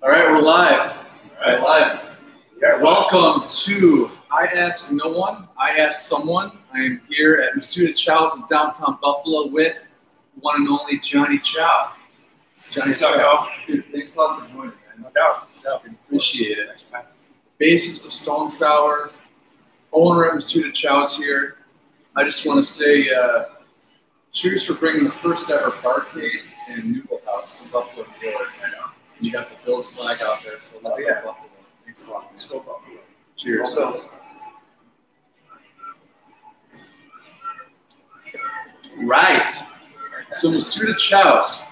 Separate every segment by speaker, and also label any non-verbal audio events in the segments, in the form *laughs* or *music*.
Speaker 1: All right, we're live.
Speaker 2: All
Speaker 1: We're live.
Speaker 2: Yeah,
Speaker 1: Welcome to I Ask No One, I Ask Someone. I am here at Misuta Chow's in downtown Buffalo with one and only Johny Chow.
Speaker 2: Johny
Speaker 1: Chow. Dude, thanks a lot for joining, man.
Speaker 2: No doubt. No doubt.
Speaker 1: Appreciate it. Bassist of Stone Sour, owner at Misuta Chow's here. I just want to say uh, cheers for bringing the first ever barcade and noodle house to Buffalo, New York. You got the Bills flag out there, so let's
Speaker 2: Oh,
Speaker 1: go
Speaker 2: yeah.
Speaker 1: Buffalo. Thanks a lot.
Speaker 2: Let's go Buffalo.
Speaker 1: Cheers.
Speaker 2: Go
Speaker 1: Right. So Misuta Chow's,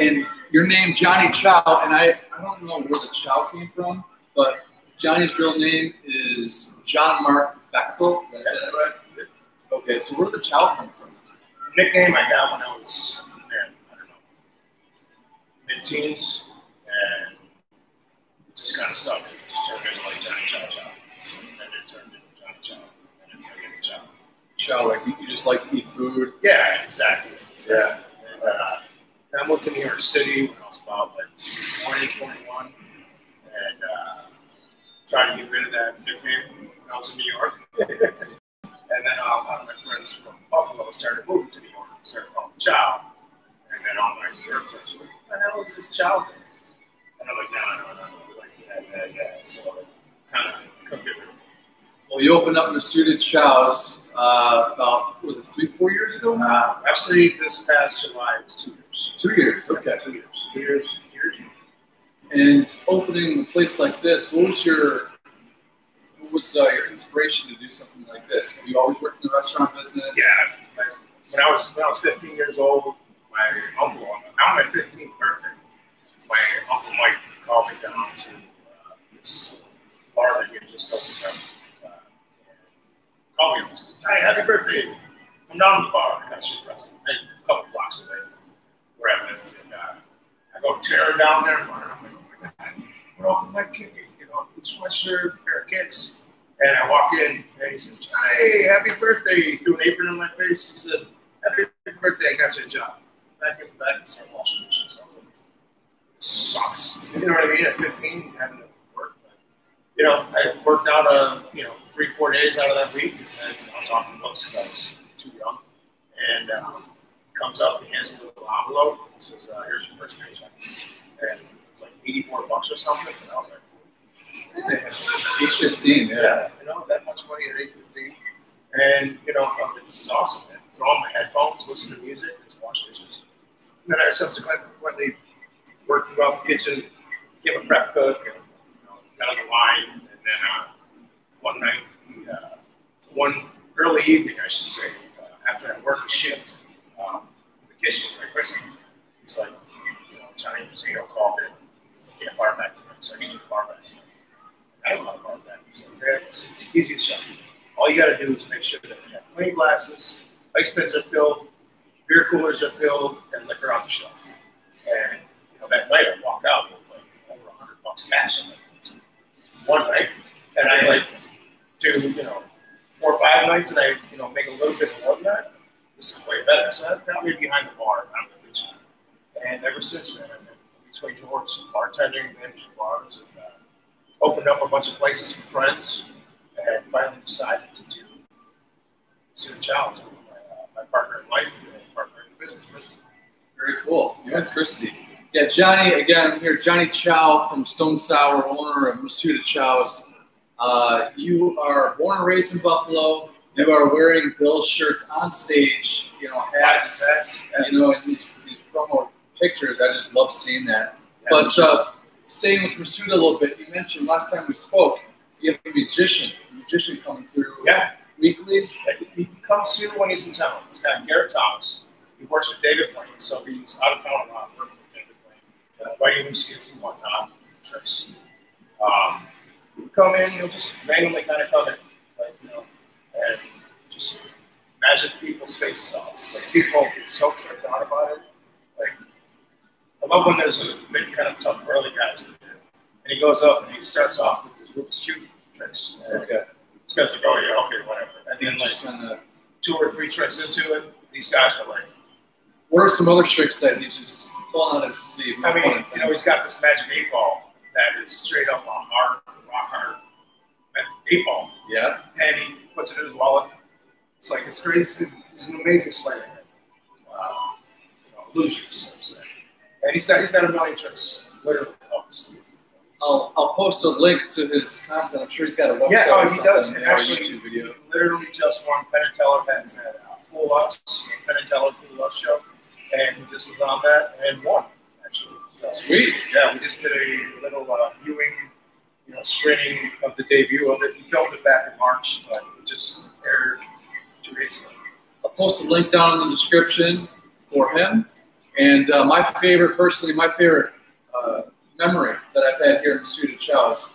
Speaker 1: and your name Johny Chow, and I, I don't know where the Chow came from, but Johny's real name is John Mark Bechtel. I say that right? Okay, so where did the Chow come from?
Speaker 2: Nickname I got when I was, man, I don't know, mid-teens, and it just kind of stuck. It just turned into like Johny Chow Chow. And then it turned into Johny Chow. And then it turned into Chow.
Speaker 1: Chow, like you, just like to eat food.
Speaker 2: Yeah, exactly. Yeah. And, uh, I moved to New York City when I was about like 20, 21, and uh, tried to get rid of that nickname when I was in New York. *laughs* and then uh, a lot of my friends from Buffalo started moving to New York, started calling Chow. And then all my New York friends were like, what the hell is this Chow thing? And I'm like, no, no, no, no, like, yeah, yeah, yeah. So kind of couldn't get rid of.
Speaker 1: Well, you opened up Misuta Chow's uh, about, was it, three, four years ago?
Speaker 2: Uh, actually, this past July was two years.
Speaker 1: Two years, okay.
Speaker 2: Two years. Two years. Two years.
Speaker 1: And opening a place like this, what was your what was uh, your inspiration to do something like this? Have you always worked in the restaurant business?
Speaker 2: Yeah, when I was when I was 15 years old, my uncle on on my 15th birthday, my uncle Mike called me down to uh, this bar that he just opened up. Uh, called me up said, "Hey, happy birthday! Come down to the bar. I got you a present." A couple blocks away from where I lived, and uh, I go tearing down there, and I'm like, "Oh my god, what Uncle Mike give me? You know, sweatshirt, pair of kicks." And I walk in, and he says, "Hey, happy birthday!" He threw an apron on my face. He said, "Happy birthday! I got you a job." Back in the back and start washing dishes. I was like, "This sucks." You know what I mean? At 15, having to work. But, you know, I worked out uh, you know three, four days out of that week, and then I was off the books because I was too young. And um, comes up, he hands me a little envelope, and says, uh, "Here's your first paycheck." And it's like 84 bucks or something, and I was like. *laughs*
Speaker 1: Age 15, yeah.
Speaker 2: Yeah, you know, that much money at age 15. And, you know, I was like, this is awesome, man. Throw on my headphones, listen to music, just wash dishes. And then I subsequently worked throughout the kitchen, became a prep cook, and, you know, got on the line. And then uh, one night, uh, one early evening, I should say, uh, after I worked a shift, um, the kitchen was like, listen, he's like, you know, Johnny Pizzino called in, you can't bar back tonight, so I need you to bar back tonight. I don't know about that. He's like, "Yeah, it's, it's the easiest job. All you got to do is make sure that you have clean glasses, ice bins are filled, beer coolers are filled, and liquor on the shelf. That night I walked out with like over a hundred bucks cash in it. One night, and I like do you know four or five nights, and I you know make a little bit more than that. This is way better. So that got me behind the bar, of the kitchen. And ever since then, I've been between doors, bartending, managing bars, and uh, opened up a bunch of places for friends, and finally decided to do Student Challenge with my, uh, my partner in life and partner in business, Christy.
Speaker 1: Very cool. You and Christy. Yeah, Johny, again, I'm here. Johny Chow from Stone Sour, owner of Misuta Chow's. Uh, you are born and raised in Buffalo. You are wearing Bill's shirts on stage, you know, hats,
Speaker 2: that's
Speaker 1: you know, in these, these promo pictures. I just love seeing that. But uh, staying with Misuta a little bit, you mentioned last time we spoke, you have a magician, a magician coming through
Speaker 2: yeah,
Speaker 1: weekly.
Speaker 2: he comes here when he's in town. It's got Garrett Thomas. He works with David Blaine, so he's out of town a lot, working with writing new skits and whatnot, tricks. Um, come in, he'll just randomly kind of come in, like, you know, and just magic people's faces off. Like, people get so tripped out about it. Like, I love when there's a big kind of tough burly guys in there, and he goes up and he starts off with his Rubik's Cube tricks. And
Speaker 1: Okay.
Speaker 2: these guys are like, oh yeah, okay, whatever. And then like
Speaker 1: Just kind of.
Speaker 2: two or three tricks into it, these guys are like,
Speaker 1: What are some other tricks that he's just pulling out of his sleeve?
Speaker 2: I mean, you know, he's got this magic eight ball, that is straight up a hard, rock hard eight ball,
Speaker 1: Yeah.
Speaker 2: and he puts it in his wallet. It's like it's crazy. He's an amazing slayer. Uh, you know, so. And he's got he's got a million tricks, literally. obviously.
Speaker 1: I'll, I'll post a link to his content. I'm sure he's got a website.
Speaker 2: Yeah, oh, he does. And actually-
Speaker 1: YouTube video.
Speaker 2: literally just won Penn and Teller has a uh, Fool Us, Penn and Teller Fool Us show, and he just was on that and won actually. So,
Speaker 1: Sweet.
Speaker 2: yeah, we just did a little uh, viewing, you know, screening of the debut of it. We filmed it back in March, but it just aired two days ago.
Speaker 1: I'll post a link down in the description for him. And uh, my favorite, personally, my favorite uh, memory that I've had here in Suda Chow's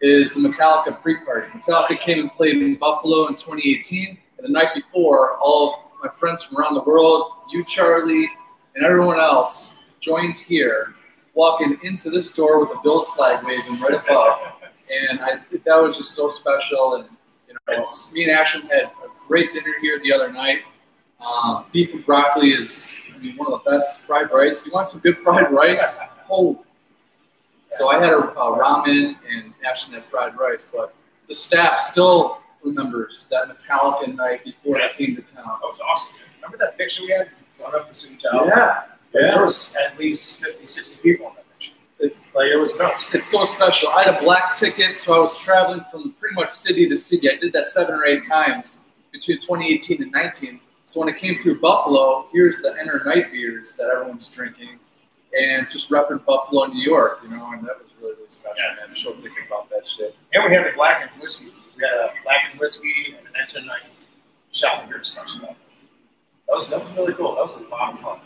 Speaker 1: is the Metallica pre-party. Metallica came and played in Buffalo in 2018, and the night before, all of my friends from around the world, you, Charlie, and everyone else joined here, walking into this door with the Bills flag waving right above. And I, that was just so special. And you know,
Speaker 2: It's-
Speaker 1: me and Ashton had a great dinner here the other night. Um, beef and broccoli is I mean, one of the best fried rice. You want some good fried rice? Oh, so I had a, a ramen and Ashton had fried rice, but the staff still remembers that Metallica night before I came to town.
Speaker 2: That was awesome. Remember that picture we had going up the Sioux Tower?
Speaker 1: Yeah,
Speaker 2: There
Speaker 1: yeah.
Speaker 2: was at least 50, 60 people in that picture.
Speaker 1: It's
Speaker 2: Like, it was nuts.
Speaker 1: it's so special. I had a black ticket, so I was traveling from pretty much city to city. I did that seven or eight times between 2018 and 19. So when it came through Buffalo, here's the Enter Night beers that everyone's drinking, and just repping Buffalo, New York, you know, and that was really, really special.
Speaker 2: Yeah.
Speaker 1: man. Still thinking about that shit.
Speaker 2: And we had the black and whiskey. We had a Blackened whiskey and an Enter Night shopping beer discussion. That was that was really cool. That was a lot of fun.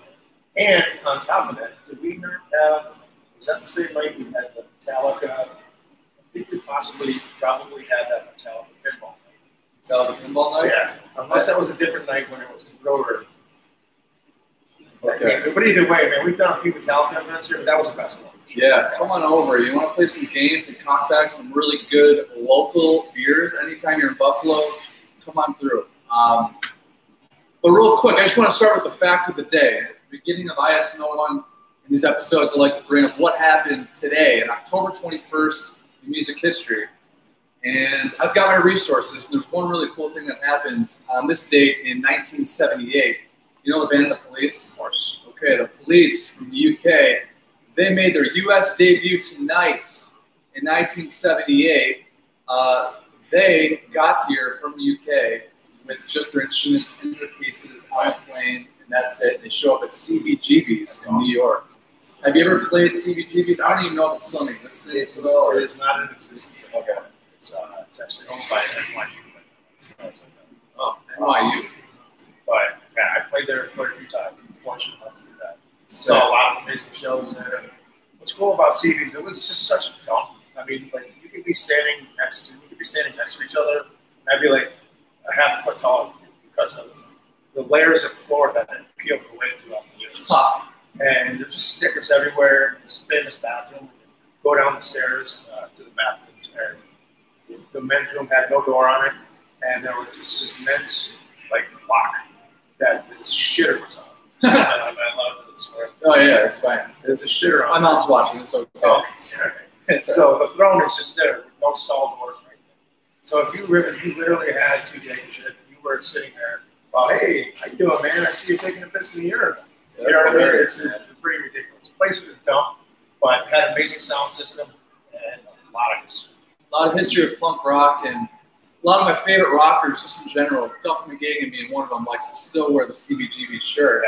Speaker 2: And on top of that, did we not have? Was that the same night we had the Metallica? I think we possibly probably had that Metallica pinball. night.
Speaker 1: Metallica pinball night.
Speaker 2: yeah, unless that was a different night when it was the Rotor.
Speaker 1: Okay.
Speaker 2: But either way, man, we've done a few Metallica events here, but that was the best one.
Speaker 1: Yeah, come on over. You want to play some games and talk back some really good local beers anytime you're in Buffalo, come on through. Um, but real quick, I just want to start with the fact of the day. At the beginning of IS1 in these episodes, I like to bring up what happened today, on October 21st in music history. And I've got my resources, and there's one really cool thing that happened on this date in 1978. You know the band The Police? Of course. Okay, The Police from the UK they made their U.S. debut tonight in 1978. Uh, they got here from the U.K. with just their instruments in their cases on a plane, and that's it. They show up at CBGB's in New York. Have you ever played CBGB's? I don't even know if it's still in existence.
Speaker 2: It's,
Speaker 1: at all.
Speaker 2: it is not in existence anymore. It's, uh, it's actually owned by NYU.
Speaker 1: Oh, NYU.
Speaker 2: But yeah, I played there quite a few times. I'm Saw a lot of amazing shows there. What's cool about CDs, it was just such a dump. I mean, like you could be standing next to, you could be standing next to each other, and I'd be like a half a foot tall because of the layers of floor that had peeled away throughout the years.
Speaker 1: Huh.
Speaker 2: And there's just stickers everywhere. This famous bathroom. Go down the stairs uh, to the bathrooms, and the men's room had no door on it, and there was this immense like lock that this shitter was on. *laughs* I, I love
Speaker 1: Oh yeah, it's fine.
Speaker 2: there's a shitter
Speaker 1: My mom's watching. It's okay.
Speaker 2: Oh, *laughs* sorry. *laughs* So the throne is just there with no stall doors or anything. So if you really, you literally had two days you were sitting there. Oh, hey, how you doing, man? I see you taking a piss in the urinal. You know what I mean? It's, it's pretty ridiculous. The place was a dump, but had amazing sound system and a lot of history.
Speaker 1: a lot of history of punk rock and a lot of my favorite rockers, just in general. Duff McKagan being one of them, likes to still wear the CBGB shirt.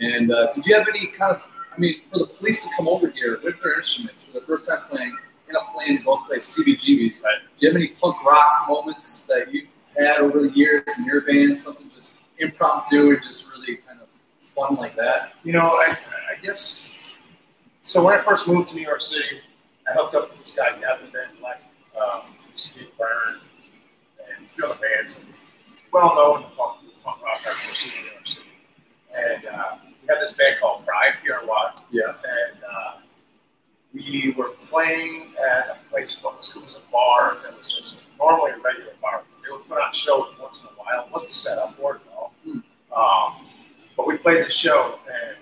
Speaker 1: And uh, did you have any kind of, I mean, for the police to come over here with their instruments for the first time playing in a plane, both play CBGBs? Do you have any punk rock moments that you've had over the years in your band? Something just impromptu and just really kind of fun like that?
Speaker 2: You know, I, I guess. So when I first moved to New York City, I hooked up with this guy Gavin Van Vlack, um, Steve Byrne, and a few other bands, well known in the punk, punk rock hardcore scene in New York City. And uh, we had this band called Pride, PRY,
Speaker 1: Yeah.
Speaker 2: and uh, we were playing at a place. Was it? Was a bar that was just normally a regular bar. They would put on shows once in a while. It wasn't set up for it at all. Um, but we played the show, and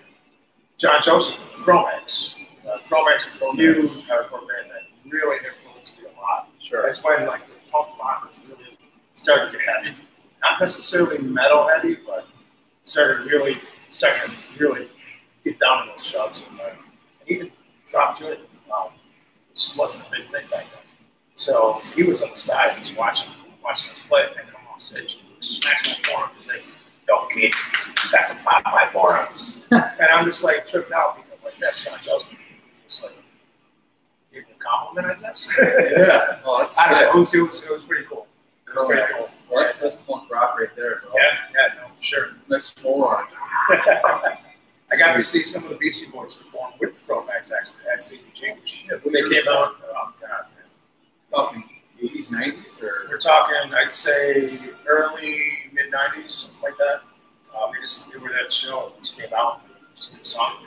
Speaker 2: John Joseph from Cro-Mags. Uh, Cro-Mags was a huge hardcore band that really influenced me a lot.
Speaker 1: Sure.
Speaker 2: That's when like the punk rock was really started to get heavy. Not necessarily metal heavy, started really starting to really get down in those shoves and, uh, and even dropped to it. Um, this wasn't a big thing back then. So he was on the side, he was watching watching us play, and I come off stage and he smacks my forearm and say, Yo kid, that's a pop my forearms. *laughs* and I'm just like tripped out because like that's John Joseph. Just like gave me a compliment, I guess.
Speaker 1: Yeah. Oh, that's *laughs*
Speaker 2: I don't know. It was, it was, it was pretty cool. Cool.
Speaker 1: Well, that's that's punk rock right there, bro.
Speaker 2: Yeah, yeah, no, for sure.
Speaker 1: Nice forearm. *laughs*
Speaker 2: I got to see some of the Beastie Boys perform with the Throwbacks actually at CBG.
Speaker 1: Shit,
Speaker 2: When they came out, oh god, man.
Speaker 1: talking 80s, 90s, or
Speaker 2: We're talking, I'd say early mid '90s, something like that. Um, we just they were that show, it just came out, and just did a song.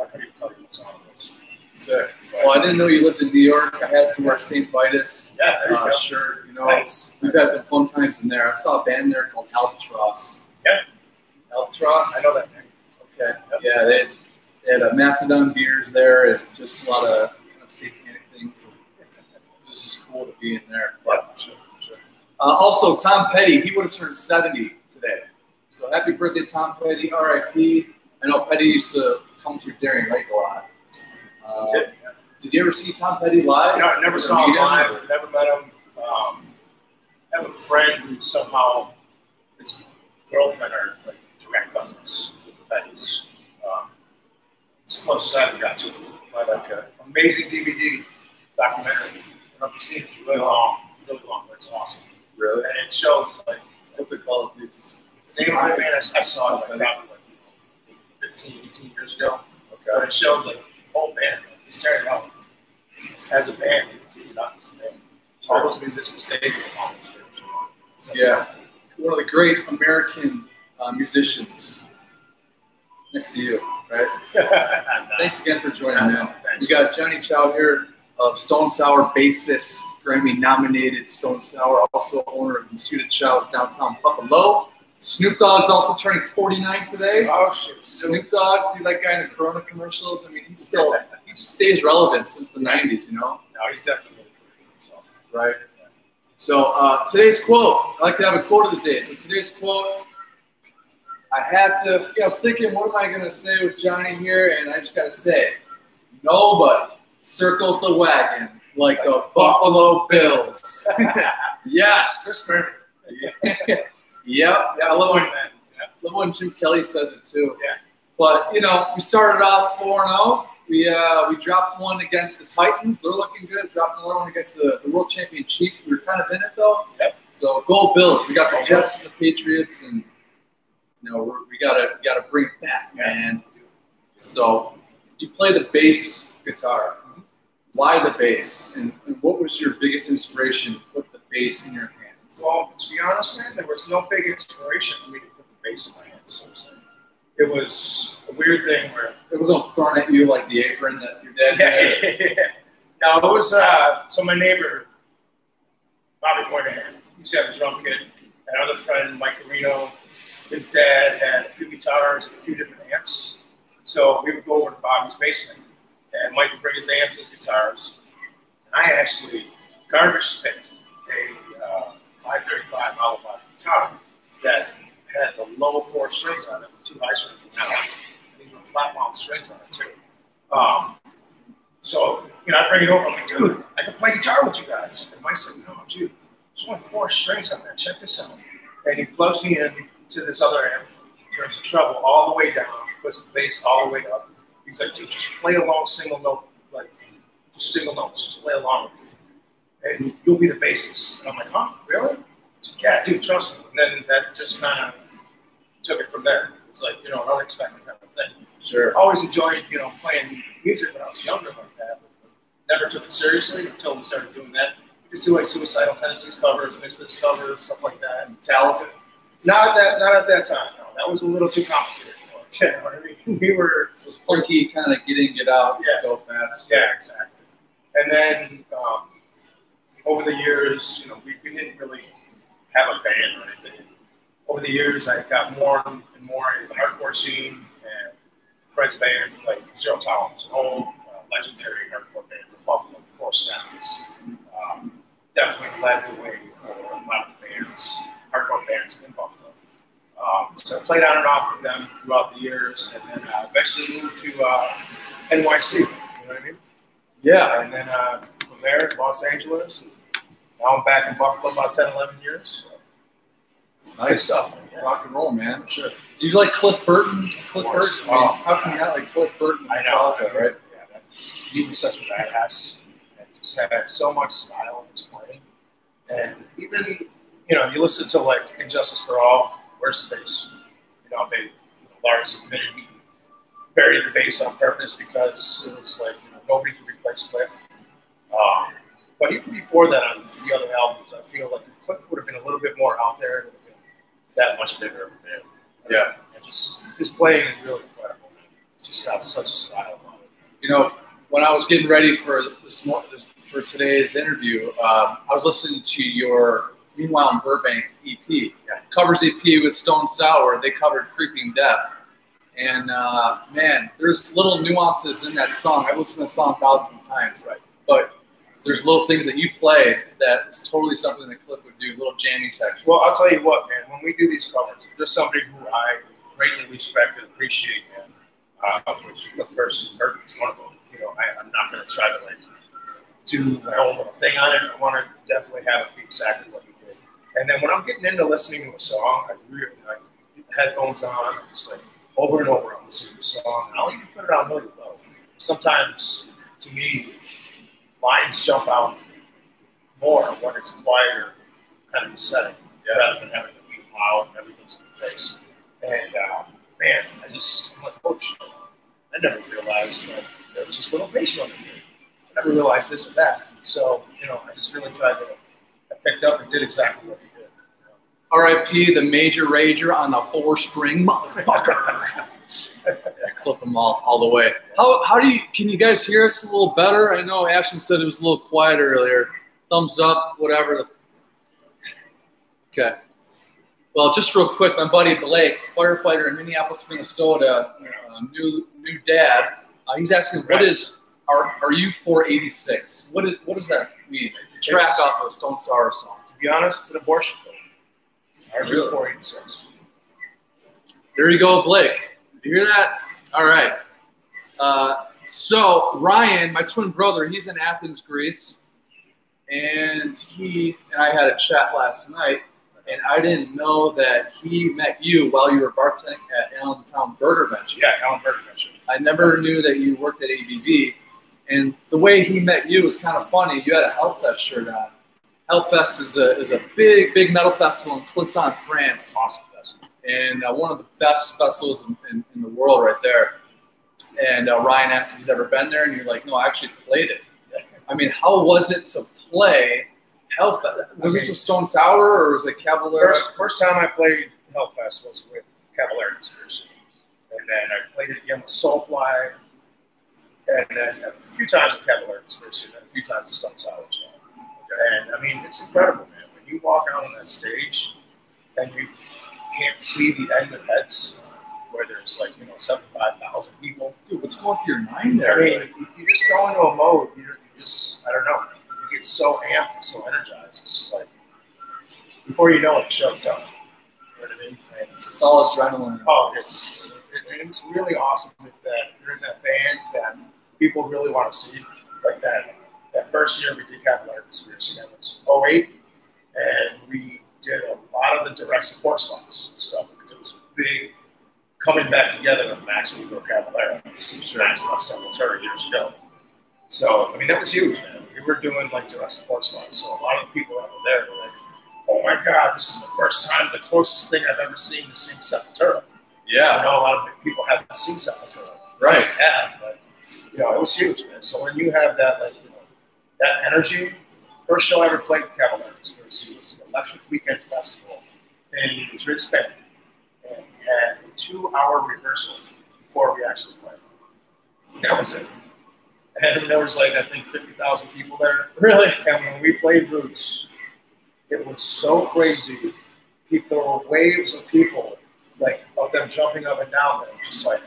Speaker 2: I couldn't even tell you what song it was.
Speaker 1: Sick. Well, I didn't know you lived in New York. I had to wear St. Vitus
Speaker 2: Yeah, there you
Speaker 1: uh,
Speaker 2: go.
Speaker 1: shirt. You know,
Speaker 2: Nice.
Speaker 1: we've had some fun times in there. I saw a band there called Albatross.
Speaker 2: Yeah.
Speaker 1: Albatross.
Speaker 2: I know that name.
Speaker 1: Okay. Yeah, they, they had a Macedon beers there and just a lot of kind of satanic things. It was just cool to be in there. But
Speaker 2: sure, sure.
Speaker 1: uh, also, Tom Petty, he would have turned 70 today. So happy birthday, Tom Petty, RIP. I know Petty used to come through Darien Lake a lot. Uh,
Speaker 2: Yeah.
Speaker 1: did you ever see Tom Petty live?
Speaker 2: Know, I never saw him live, never met him. Um, I have a friend who somehow his girlfriend are like direct cousins with the Pettys. Um, it's the closest I ever got to. But uh, amazing DVD documentary. I don't know if you've seen it. It's really long, really long, but it's awesome.
Speaker 1: Really?
Speaker 2: And it shows like
Speaker 1: What's it called?
Speaker 2: the name of I, saw it like probably like 15, 18 years ago.
Speaker 1: Okay.
Speaker 2: But it showed like whole band. They started out as a band, they continued on as a band. All those musicians stayed with them all those years.
Speaker 1: Yeah. One of the great American uh, musicians next to you, right? *laughs* Thanks again for joining, man.
Speaker 2: Thanks.
Speaker 1: We got Johny Chow here of Stone Sour bassist, Grammy nominated Stone Sour, also owner of Misuta Chow's downtown Buffalo. Snoop Dogg's also turning 49 today.
Speaker 2: Oh shit.
Speaker 1: Snoop Dogg, dude, that guy in the Corona commercials. I mean, he's still, he just stays relevant since the 90s, you know?
Speaker 2: No, he's definitely really good for himself.
Speaker 1: Right. So uh, today's quote, I like to have a quote of the day. So today's quote, I had to, yeah, I was thinking, what am I going to say with Johnny here? And I just got to say, nobody circles the wagon like the Buffalo Bills. *laughs* yes.
Speaker 2: Berman. *laughs*
Speaker 1: yep. Yeah, I love when,
Speaker 2: man. Yeah.
Speaker 1: love when Jim Kelly says it too.
Speaker 2: Yeah.
Speaker 1: But you know, we started off four and zero. We uh, we dropped one against the Titans. They're looking good. Dropped another one against the, the world champion Chiefs. We were kind of in it though.
Speaker 2: Yep.
Speaker 1: So go Bills. We got the Jets and the Patriots, and you know we're, we gotta we gotta bring it back, man. So you play the bass guitar. Why the bass? And, and what was your biggest inspiration to put the bass in your?
Speaker 2: Well, to be honest, man, there was no big inspiration for me to put the bass in my hands. So it was a weird thing where
Speaker 1: It wasn't thrown at you like the apron that your dad had.
Speaker 2: yeah, *laughs* no, it was uh, so my neighbor, Bobby Moynihan, he used to have a drum kit. Another friend, Mike Reno, his dad had a few guitars and a few different amps. So we would go over to Bobby's basement, and Mike would bring his amps and his guitars. And I actually garbage picked a uh, 535 hollow body guitar that had the low four strings on it, two high strings from now. These were flat wound strings on it too. Um, so, you know, I bring it over. I'm like, dude, I can play guitar with you guys. And Mike's like, no, dude, there's only four strings on there. Check this out. And he plugs me in to this other amp, turns the treble all the way down, puts the bass all the way up. He's like, dude, just play along single note, like just single notes, just play along. And you'll be the bassist. And I'm like, huh, really? Like, yeah, dude, trust me. And then that just kind of took it from there. It's like, you know, an unexpected kind of thing.
Speaker 1: Sure.
Speaker 2: I always enjoyed, you know, playing music when I was younger like that, but never took it seriously until we started doing that. Just do like suicidal tendencies covers, misfits covers, stuff like that.
Speaker 1: Metallica.
Speaker 2: Not at that, not at that time. No, that was a little too complicated for us. *laughs* You know what I mean? We were,
Speaker 1: It was punky, kind of get in, get out,
Speaker 2: Yeah.
Speaker 1: go fast.
Speaker 2: yeah, exactly. And then um, over the years, you know, we, we didn't really have a band or anything. Over the years, I got more and more into the hardcore scene and Fred's band, like Zero Tolerance, an old uh, legendary hardcore band from Buffalo before course, Um, definitely led the way for a lot of bands, hardcore bands in Buffalo. Um, so I played on and off with them throughout the years, and then uh, eventually moved to uh, NYC. You know what I mean?
Speaker 1: Yeah.
Speaker 2: And then uh, from there, Los Angeles. Now I'm back in Buffalo about 10, 11 years. So,
Speaker 1: Nice stuff. Rock and roll, man. Sure. Do you like Cliff Burton? Cliff
Speaker 2: course.
Speaker 1: Burton? I mean,
Speaker 2: Oh.
Speaker 1: how can you not like Cliff Burton?
Speaker 2: I know,
Speaker 1: Metallica, right?
Speaker 2: Yeah, that, he was such a badass and just had so much style in his playing. And even, you know, you listen to like And Justice for All, where's the bass? You know, they, you know, Lars admitted he buried the bass on purpose because it was like, you know, nobody could replace Cliff. Um, but even before that, on the other albums, I feel like if Cliff would have been a little bit more out there, it would have been that much bigger of a band.
Speaker 1: Yeah.
Speaker 2: And just his playing is really incredible. He's just got such a style on it.
Speaker 1: You know, when I was getting ready for this, for today's interview, um, I was listening to your Meanwhile in Burbank EP, covers EP with Stone Sour. They covered Creeping Death, and uh, man, there's little nuances in that song. I've listened to the song thousands of times, right? But there's little things that you play that is totally something that Cliff would do. Little jammy sections.
Speaker 2: Well, I'll tell you what, man. When we do these covers, if there's somebody who I greatly respect and appreciate, man, uh, which the person Burton is one of them. You know, I, I'm not going to try to like do my own little thing on it. I want to definitely have it be exactly what he did. And then when I'm getting into listening to a song, I really like get the headphones on, I'm just like over and over. I'm listening to the song, and I'll even put it on really low. Sometimes, to me, lines jump out more when it's a quieter kind of a setting rather than having to be loud and everything's in your face. And um, man, I just I'm like, oh shit. I never realized that there was this little bass in here. I never realized this or that. So, you know, I just really tried to I picked up and did exactly what he did.
Speaker 1: R.I.P. the major rager on the four string motherfucker. *laughs* clip them all all the way. How how do you can you guys hear us a little better? I know Ashton said it was a little quiet earlier. Thumbs up, whatever. Okay. Well, just real quick, my buddy Blake, firefighter in Minneapolis, Minnesota, uh, new new dad. Uh, he's asking, what is are RU486? What is what does that mean? It's a track
Speaker 2: It's-
Speaker 1: off of a Stone Sour song.
Speaker 2: To be honest, it's an abortion pill.
Speaker 1: Really?
Speaker 2: RU486.
Speaker 1: There you go, Blake. You hear that? All right. Uh, so Ryan, my twin brother, he's in Athens, Greece, and he and I had a chat last night, and I didn't know that he met you while you were bartending at Allentown Burger Venture.
Speaker 2: Yeah, Allen Burger Venture.
Speaker 1: I never knew that you worked at ABV, and the way he met you was kind of funny. You had a Hellfest shirt on. Hellfest is a is a big big metal festival in Clisson, France
Speaker 2: Awesome.
Speaker 1: And uh, one of the best festivals in, in, in the world right there. And uh, Ryan asked if he's ever been there, and you're like, no, I actually played it. I mean, how was it to play Hellfest? Was this a Stone Sour or was it Cavalera?
Speaker 2: First, first time I played Hellfest was with Cavalera Conspiracy. And then I played it again with Soulfly. And then a few times with Cavalera Conspiracy, and then a few times with Stone Sour as well. And I mean, it's incredible, man. When you walk out on that stage and you can't see the end of heads, where there's like, you know, 75,000 people.
Speaker 1: Dude, what's going through your mind there?
Speaker 2: I mean, you, you just go into a mode, you, you just, I don't know, you get so amped and so energized. It's just like, before you know it, the show's done. You know what I mean? And it's
Speaker 1: it's all adrenaline.
Speaker 2: Oh, it's it, it's really awesome that, that you're in that band that people really want to see. Like that that first year we did Cavalera Conspiracy, that was 08, and we did a lot of the direct support slots and stuff because it was a big coming back together of Max and Igor Cavalera. Since Max left Sepultura years ago. So, I mean, that was huge, man. We were doing like direct support slots. So, a lot of the people that were there were like, oh my God, this is the first time, the closest thing I've ever seen to seeing Sepultura.
Speaker 1: Yeah.
Speaker 2: I know a lot of people haven't seen Sepultura.
Speaker 1: right.
Speaker 2: Yeah, but, you know, it was huge, man. So, when you have that, like, you know, that energy, first show I ever played with Cavalera Conspiracy was the Electric Weekend Festival in Madrid, Spain. And we had a two hour rehearsal before we actually played. That was it. And there was like, I think, 50,000 people there.
Speaker 1: Really?
Speaker 2: And when we played Roots, it was so crazy. People, there were waves of people, like, of them jumping up and down there, just like,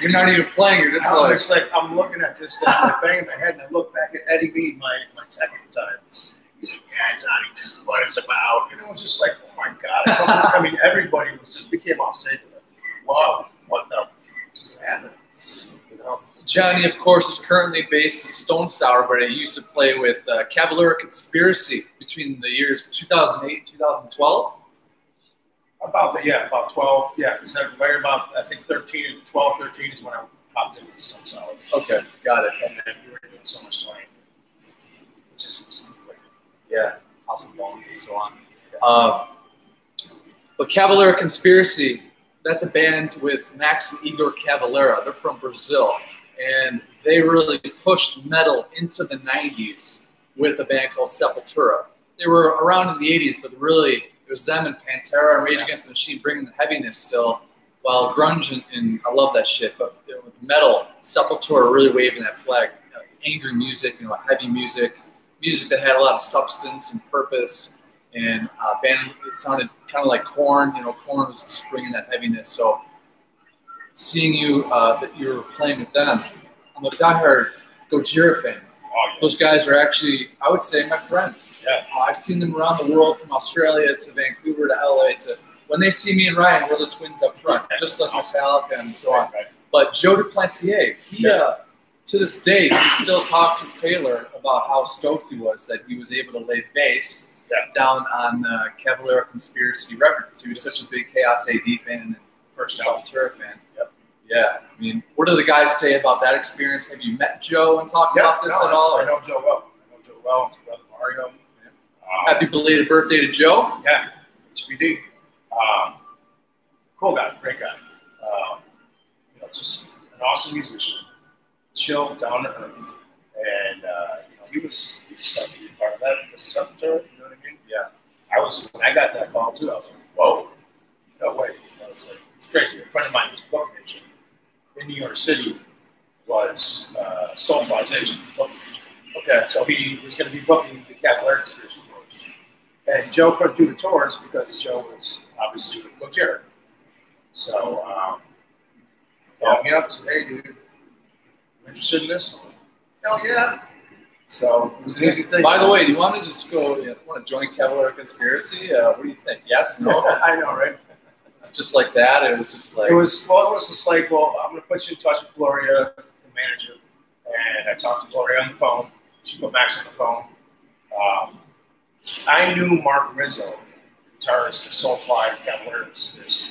Speaker 1: You're not even playing. You're just
Speaker 2: I'm
Speaker 1: like,
Speaker 2: just like I'm looking at this thing, I'm banging my head, and I look back at Eddie Mead, my my tech at the time. He's like, "Yeah, it's Johny, this is what it's about." And it was just like, "Oh my god!" I mean, everybody was just became stage. Like, wow, what the just happened? You know?
Speaker 1: Johny, of course, is currently based in Stone Sour, but he used to play with uh, Cavalera Conspiracy between the years 2008 and 2012.
Speaker 2: About the yeah, about twelve, yeah, because right about I think thirteen and 12, 13 is when I popped in with Stone Sour,
Speaker 1: Okay, got it.
Speaker 2: and then we were doing so much touring. It just was conflicting.
Speaker 1: Yeah, awesome Bones and so on. Um, but Cavalera Conspiracy, that's a band with Max and Igor Cavalera. They're from Brazil, and they really pushed metal into the 90s with a band called Sepultura. They were around in the 80s, but really it was them and Pantera and Rage Against the Machine bringing the heaviness still, while grunge and, and I love that shit. But you know, metal, Sepultura really waving that flag. You know, angry music, you know, heavy music, music that had a lot of substance and purpose. And uh, band, it sounded kind of like Korn. You know, Korn was just bringing that heaviness. So seeing you uh, that you were playing with them, I'm a diehard Gojira fan.
Speaker 2: Oh yeah,
Speaker 1: Those guys are actually, I would say, my friends.
Speaker 2: Yeah.
Speaker 1: Uh, I've seen them around the world, from Australia to Vancouver to LA. To when they see me and Ryan, we're the twins up front,
Speaker 2: Yeah, *laughs*
Speaker 1: just like
Speaker 2: awesome.
Speaker 1: Metallica and so on.
Speaker 2: right, right.
Speaker 1: But Joe Duplantier, he uh, to this day he still talks with Taylor about how stoked he was that he was able to lay bass down on the Cavalera Conspiracy record because he was such a big Chaos AD fan and
Speaker 2: First.
Speaker 1: Sepultura fan. Yeah, I mean, what do the guys say about that experience? Have you met Joe and talked
Speaker 2: Yeah,
Speaker 1: about this
Speaker 2: no,
Speaker 1: at all?
Speaker 2: I know Joe well. I know Joe well. His brother Mario. Um,
Speaker 1: Happy belated birthday to Joe.
Speaker 2: Yeah, HBD. Um, cool guy, great guy. Um, you know, just an awesome musician, chill, down to earth, and uh, you know, he was he was be part of that because of Sepultura. You know what I mean?
Speaker 1: Yeah.
Speaker 2: I was when I got that call too. I was like, whoa, no way. You know, it's like it's crazy. A friend of mine was booking in New York City was uh, Soulfly's agent, booking agent.
Speaker 1: Okay.
Speaker 2: So he was going to be booking the Cavalera Conspiracy tours. And Joe couldn't do the tours because Joe was obviously with Gojira. So um, he called me up and said, hey, dude, you interested in this? Hell yeah. So it was an easy thing.
Speaker 1: By the way, do you want to just go? You know, want to join Cavalera Conspiracy? Uh, what do you think? Yes, no. *laughs*
Speaker 2: I know, right?
Speaker 1: Just like that. It was just like
Speaker 2: It was, well, it was just like, well, I'm going to put you in touch with Gloria, the manager. And I talked to Gloria on the phone. She put Max on the phone. Um, I knew Mark Rizzo, guitarist of Soulfly and Cavalera Conspiracy,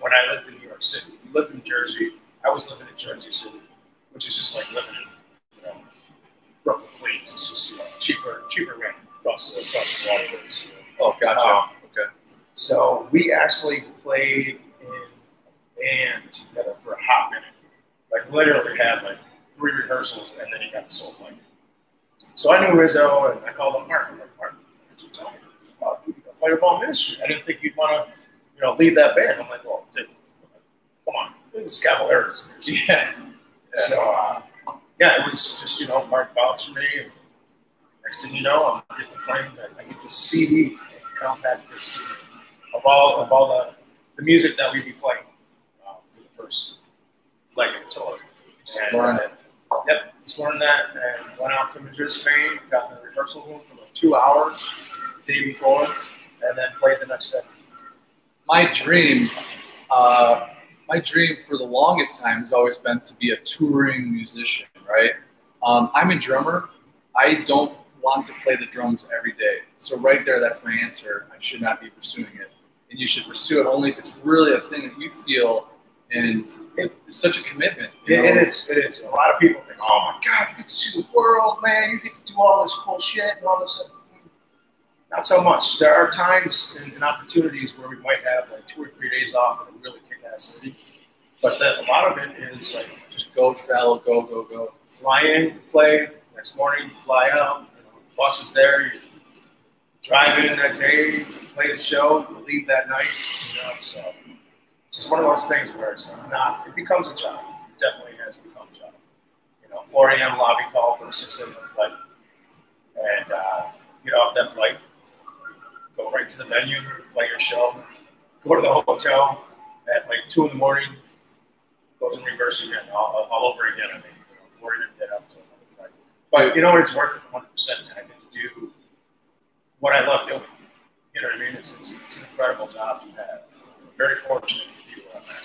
Speaker 2: when I lived in New York City. We lived in Jersey. I was living in Jersey City, which is just like living in, you know, Brooklyn, Queens. It's just, you know, cheaper, cheaper rent across the, across the. You
Speaker 1: oh, gotcha.
Speaker 2: Um. So we actually played in a band together for a hot minute. Like literally had like three rehearsals and then he got the soul flight. So I knew Rizzo and I called him Mark. I'm like, Mark, what you tell me about Fireball Ministry? I didn't think you'd want to, you know, leave that band. I'm like, well, dude, come on. This is Cavalera Conspiracy. *laughs*
Speaker 1: Yeah.
Speaker 2: So uh, yeah, it was just, you know, Mark vouched for me. And next thing you know, I'm getting playing, I get the CD and compact disc of all of all the, the music that we'd be playing um, for the first leg of the tour.
Speaker 1: Just
Speaker 2: And,
Speaker 1: learn
Speaker 2: uh,
Speaker 1: it.
Speaker 2: Yep, just learned that and went out to Madrid, Spain, got in the rehearsal room for like two hours the day before, and then played the next day.
Speaker 1: My dream, uh, my dream for the longest time has always been to be a touring musician. Right. Um, I'm a drummer. I don't want to play the drums every day. So right there, that's my answer. I should not be pursuing it, and you should pursue it only if it's really a thing that you feel and it's such a commitment. you
Speaker 2: It, it is, it is. A lot of people think, oh my God, you get to see the world, man. You get to do all this cool shit and all this. Not so much. There are times and, and opportunities where we might have like two or three days off in a really kick-ass city. But then a lot of it is like
Speaker 1: Just go travel, go, go, go.
Speaker 2: fly in, play, next morning fly out, you know, the bus is there, you drive in that day, play the show, leave that night, you know, so it's just one of those things where it's not, it becomes a job. It definitely has become a job. You know, 4 a.m. lobby call for a 6 a.m. flight. And uh, get off that flight, go right to the venue, play your show, go to the hotel at like 2 in the morning, goes in reverse again, all, all over again. I mean, you know, before you get up to another fight. But you know what? It's worth it 100. percent And I get to do what I love doing. You know what I mean? It's, it's, it's an incredible job to have. I'm very fortunate to be where I'm at.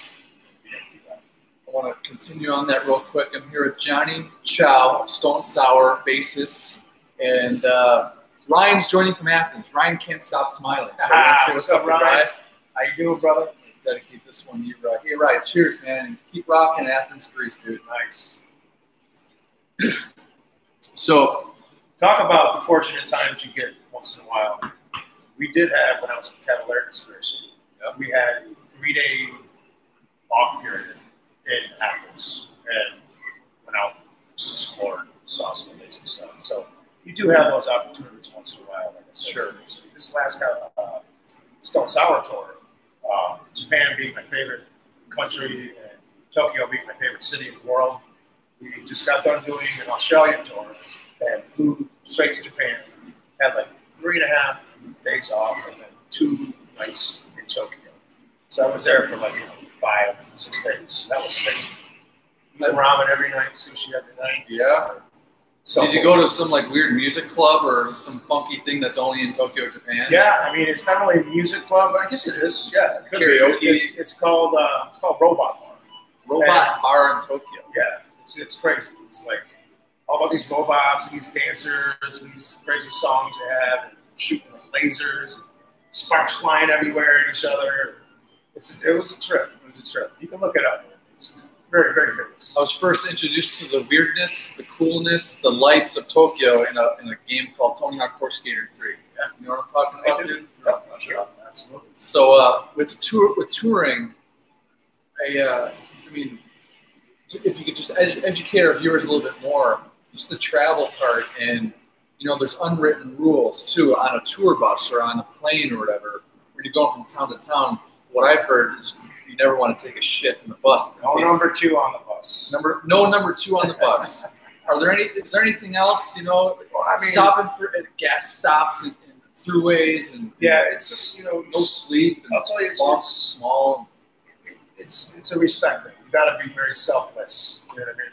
Speaker 2: Be able to do that.
Speaker 1: I want to continue on that real quick. I'm here with Johny Chow, Stone Sour, bassist, and uh, Ryan's joining from Athens. Ryan can't stop smiling. So
Speaker 2: Ah,
Speaker 1: say
Speaker 2: what's up, Ryan? How you doing, brother?
Speaker 1: Dedicate this one to you, Ryan. Hey, Ryan, cheers, man. Keep rocking Athens, Greece, dude.
Speaker 2: Nice. *clears throat*
Speaker 1: So,
Speaker 2: Talk about the fortunate times you get once in a while. We did have, when I was in Cavalera Conspiracy,
Speaker 1: Yep.
Speaker 2: we had a three day off period in Athens and went out, just explored, saw some amazing stuff. So you do have those opportunities once in a while, like I said.
Speaker 1: Sure.
Speaker 2: So this last kind uh, Stone Sour tour, um, Japan being my favorite country and Tokyo being my favorite city in the world, we just got done doing an Australian tour and flew straight to Japan. Had like three and a half days off and then two nights in Tokyo. So I was there for like you know five, six days. That was amazing. Eating ramen every night, sushi every night.
Speaker 1: Yeah.
Speaker 2: So
Speaker 1: did you go to some like weird music club or some funky thing that's only in Tokyo, Japan?
Speaker 2: Yeah, I mean it's not really a music club. But I guess it is. Yeah, it could be.
Speaker 1: Karaoke?
Speaker 2: It's, it's called uh, it's called Robot Bar.
Speaker 1: Robot bar in Tokyo.
Speaker 2: Yeah, it's, it's crazy. It's like all about these robots and these dancers and these crazy songs they have and shooting lasers and sparks flying everywhere at each other. It's it was a trip. It was a trip. You can look it up. It's very very famous.
Speaker 1: I was first introduced to the weirdness, the coolness, the lights of Tokyo in a, in a game called Tony Hawk Pro Skater 3.
Speaker 2: Yeah.
Speaker 1: You know what I'm talking about, dude?
Speaker 2: Yeah, sure. Absolutely.
Speaker 1: So uh, with tour with touring, I uh, I mean, if you could just ed- educate our viewers a little bit more, just the travel part, and you know, there's unwritten rules too on a tour bus or on a plane or whatever. When you're going from town to town, what I've heard is you never want to take a shit in the bus.
Speaker 2: No
Speaker 1: It's-
Speaker 2: number two on the bus.
Speaker 1: number no number two on the bus. *laughs* Are there any? Is there anything else? You know,
Speaker 2: Well, I mean,
Speaker 1: stopping for at gas stops and, and throughways and
Speaker 2: yeah, it's just you know
Speaker 1: no sleep and
Speaker 2: I'll tell you, it's, it's
Speaker 1: small.
Speaker 2: it's it's a respect thing. You got to be very selfless. You know what I mean?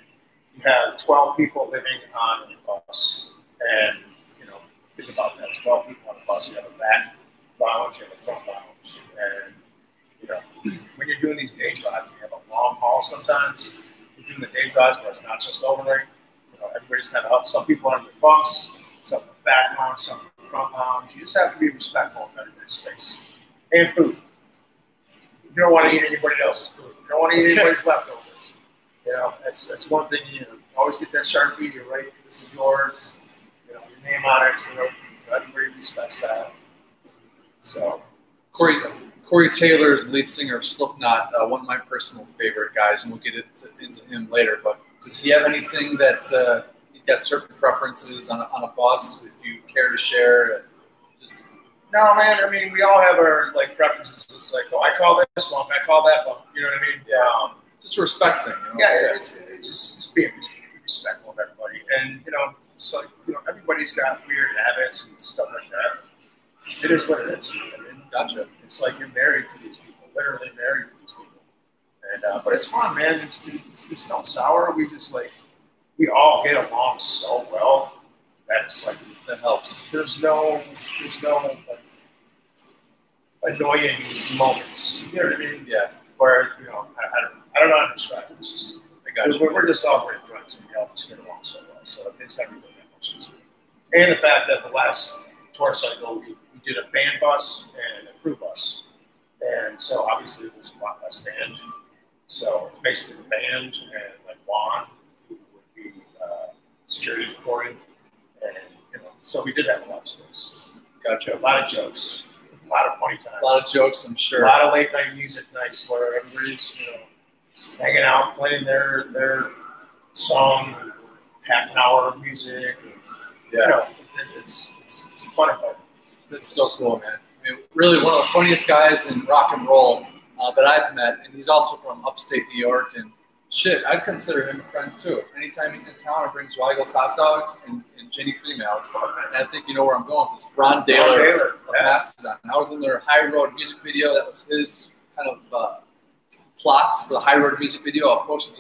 Speaker 2: You have twelve people living on a bus, and you know think about that. Twelve people on a bus. You have a back lounge and a front lounge, and you know when you're doing these day drives, you have a long haul. Sometimes you're doing the day drives where it's not just overnight. You know everybody's kind of up. Some people are in the bunks, some in the back lounge, some in the front lounge. You just have to be respectful of everybody's space and food. You don't want to eat anybody else's food. You don't want to eat anybody's leftovers. You know, that's that's one thing. You know, always get that sharpie. You're right. This is yours. You know, your name on it, so everybody respects that. So,
Speaker 1: Corey, Corey Taylor is the lead singer of Slipknot, uh, one of my personal favorite guys, and we'll get into, into him later. But does he have anything that uh, he's got certain preferences on a, on a bus? If you care to share, uh, just
Speaker 2: no, man. I mean, we all have our like preferences. It's like, oh, I call this bump. I call that bump. You know what I mean?
Speaker 1: Yeah.
Speaker 2: Um,
Speaker 1: just respect thing. You know?
Speaker 2: yeah, it's, it's just it's being respectful of everybody, and you know, so you know, everybody's got weird habits and stuff like that. It is what it is. You know what I mean?
Speaker 1: gotcha.
Speaker 2: It's like you're married to these people, literally married to these people. And uh, but it's fun, man. It's it's, it's no sour. We just like we all get along so well That's like
Speaker 1: That helps.
Speaker 2: there's no there's no like, annoying moments. You know what I mean?
Speaker 1: Yeah,
Speaker 2: Where you know I, I don't. I don't know how to describe it. It's just
Speaker 1: I got you.
Speaker 2: We're, we're just all great friends, and we all just get along so well. So it makes everything that much easier. And the fact that the last tour cycle, we, we did a band bus and a crew bus, and so obviously there's a lot less band. So it's basically the band and like Juan, who would be uh, security for Corey, and you know, so we did have a lot of space.
Speaker 1: Gotcha.
Speaker 2: A lot of jokes, a lot of funny times.
Speaker 1: A lot of jokes, I'm sure.
Speaker 2: A lot of late night music nights where everybody's you know hanging out, playing their their song, half an hour of music. And, You
Speaker 1: Yeah,
Speaker 2: know, it, it's, it's it's a fun event.
Speaker 1: that's so cool, man. I mean, really one of the funniest guys in rock and roll uh, that I've met, and he's also from upstate New York. And shit, I'd consider him a friend too. Anytime he's in town, I brings Weigel's hot dogs and, and Jenny Females. And I think you know where I'm going. It's Brann Dailor.
Speaker 2: Brann Dailor,
Speaker 1: of
Speaker 2: yeah.
Speaker 1: Mastodon. I was in their High Road music video. That was his kind of uh, plots for the High Road music video. I'll post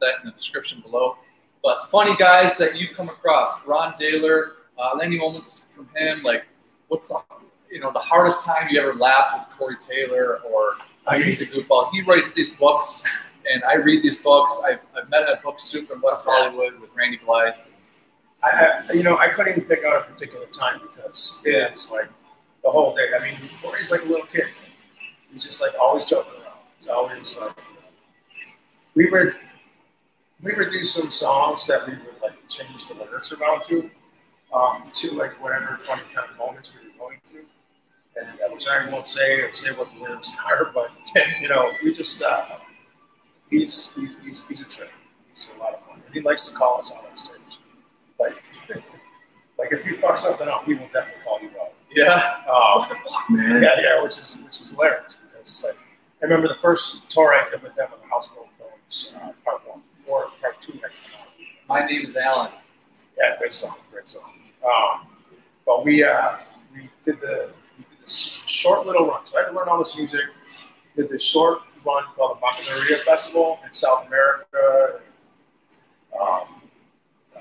Speaker 1: that in the description below. But funny guys that you've come across, Brann Dailor, uh, any moments from him, like what's the you know the hardest time you ever laughed with Corey Taylor or he's a goofball. He writes these books and I read these books. I've, I've met at Book Soup in West Hollywood with Randy Blythe.
Speaker 2: I, I, you know, I couldn't even pick out a particular time because yeah. it's like the whole day. I mean, Corey's like a little kid. He's just like always joking around. He's always like, we would we would do some songs that we would like change the lyrics around to, um, to like whatever funny kind of moments we were going through. And uh, which I won't say or say what the lyrics *laughs* are, but you know, we just uh, he's, he's he's a trip. He's a lot of fun. And he likes to call us out on stage. Like *laughs* like if you fuck something up, he will definitely call you out.
Speaker 1: Yeah.
Speaker 2: Um, what the fuck, man? Yeah, yeah, which is which is hilarious because it's like I remember the first tour I did with them on the House of Bones, uh, part one, or part two had come out.
Speaker 1: My name is Alan.
Speaker 2: Yeah, great song, great song. Um, but we uh, we did the we did this short little run. So I had to learn all this music. Did this short run called the Maquinaria Festival in South America. Um, uh,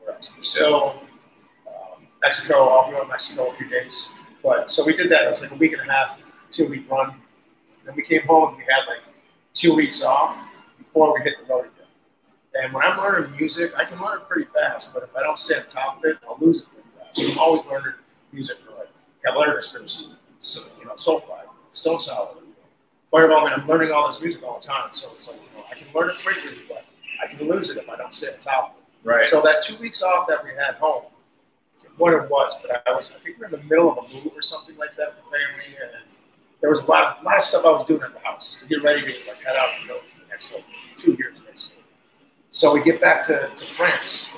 Speaker 2: where else? Brazil, um, Mexico. I'll be in Mexico a few days. But so we did that. It was like a week and a half, two week run. Then we came home and we had like two weeks off before we hit the road again. And when I'm learning music, I can learn it pretty fast, but if I don't stay on top of it, I'll lose it pretty fast. So I'm always learning music for like Cavalera Conspiracy, so, you know, Soulfly, Stone Sour, Fireball, man, I'm learning all this music all the time. So it's like, you know, I can learn it quickly, but I can lose it if I don't sit on top of it.
Speaker 1: Right.
Speaker 2: So that two weeks off that we had home, what it was, but I was, I think we were in the middle of a move or something like that with family, and there was a lot, of, a lot of stuff I was doing at the house to get ready to like head out and go for the next like, two years basically. So we get back to, to France.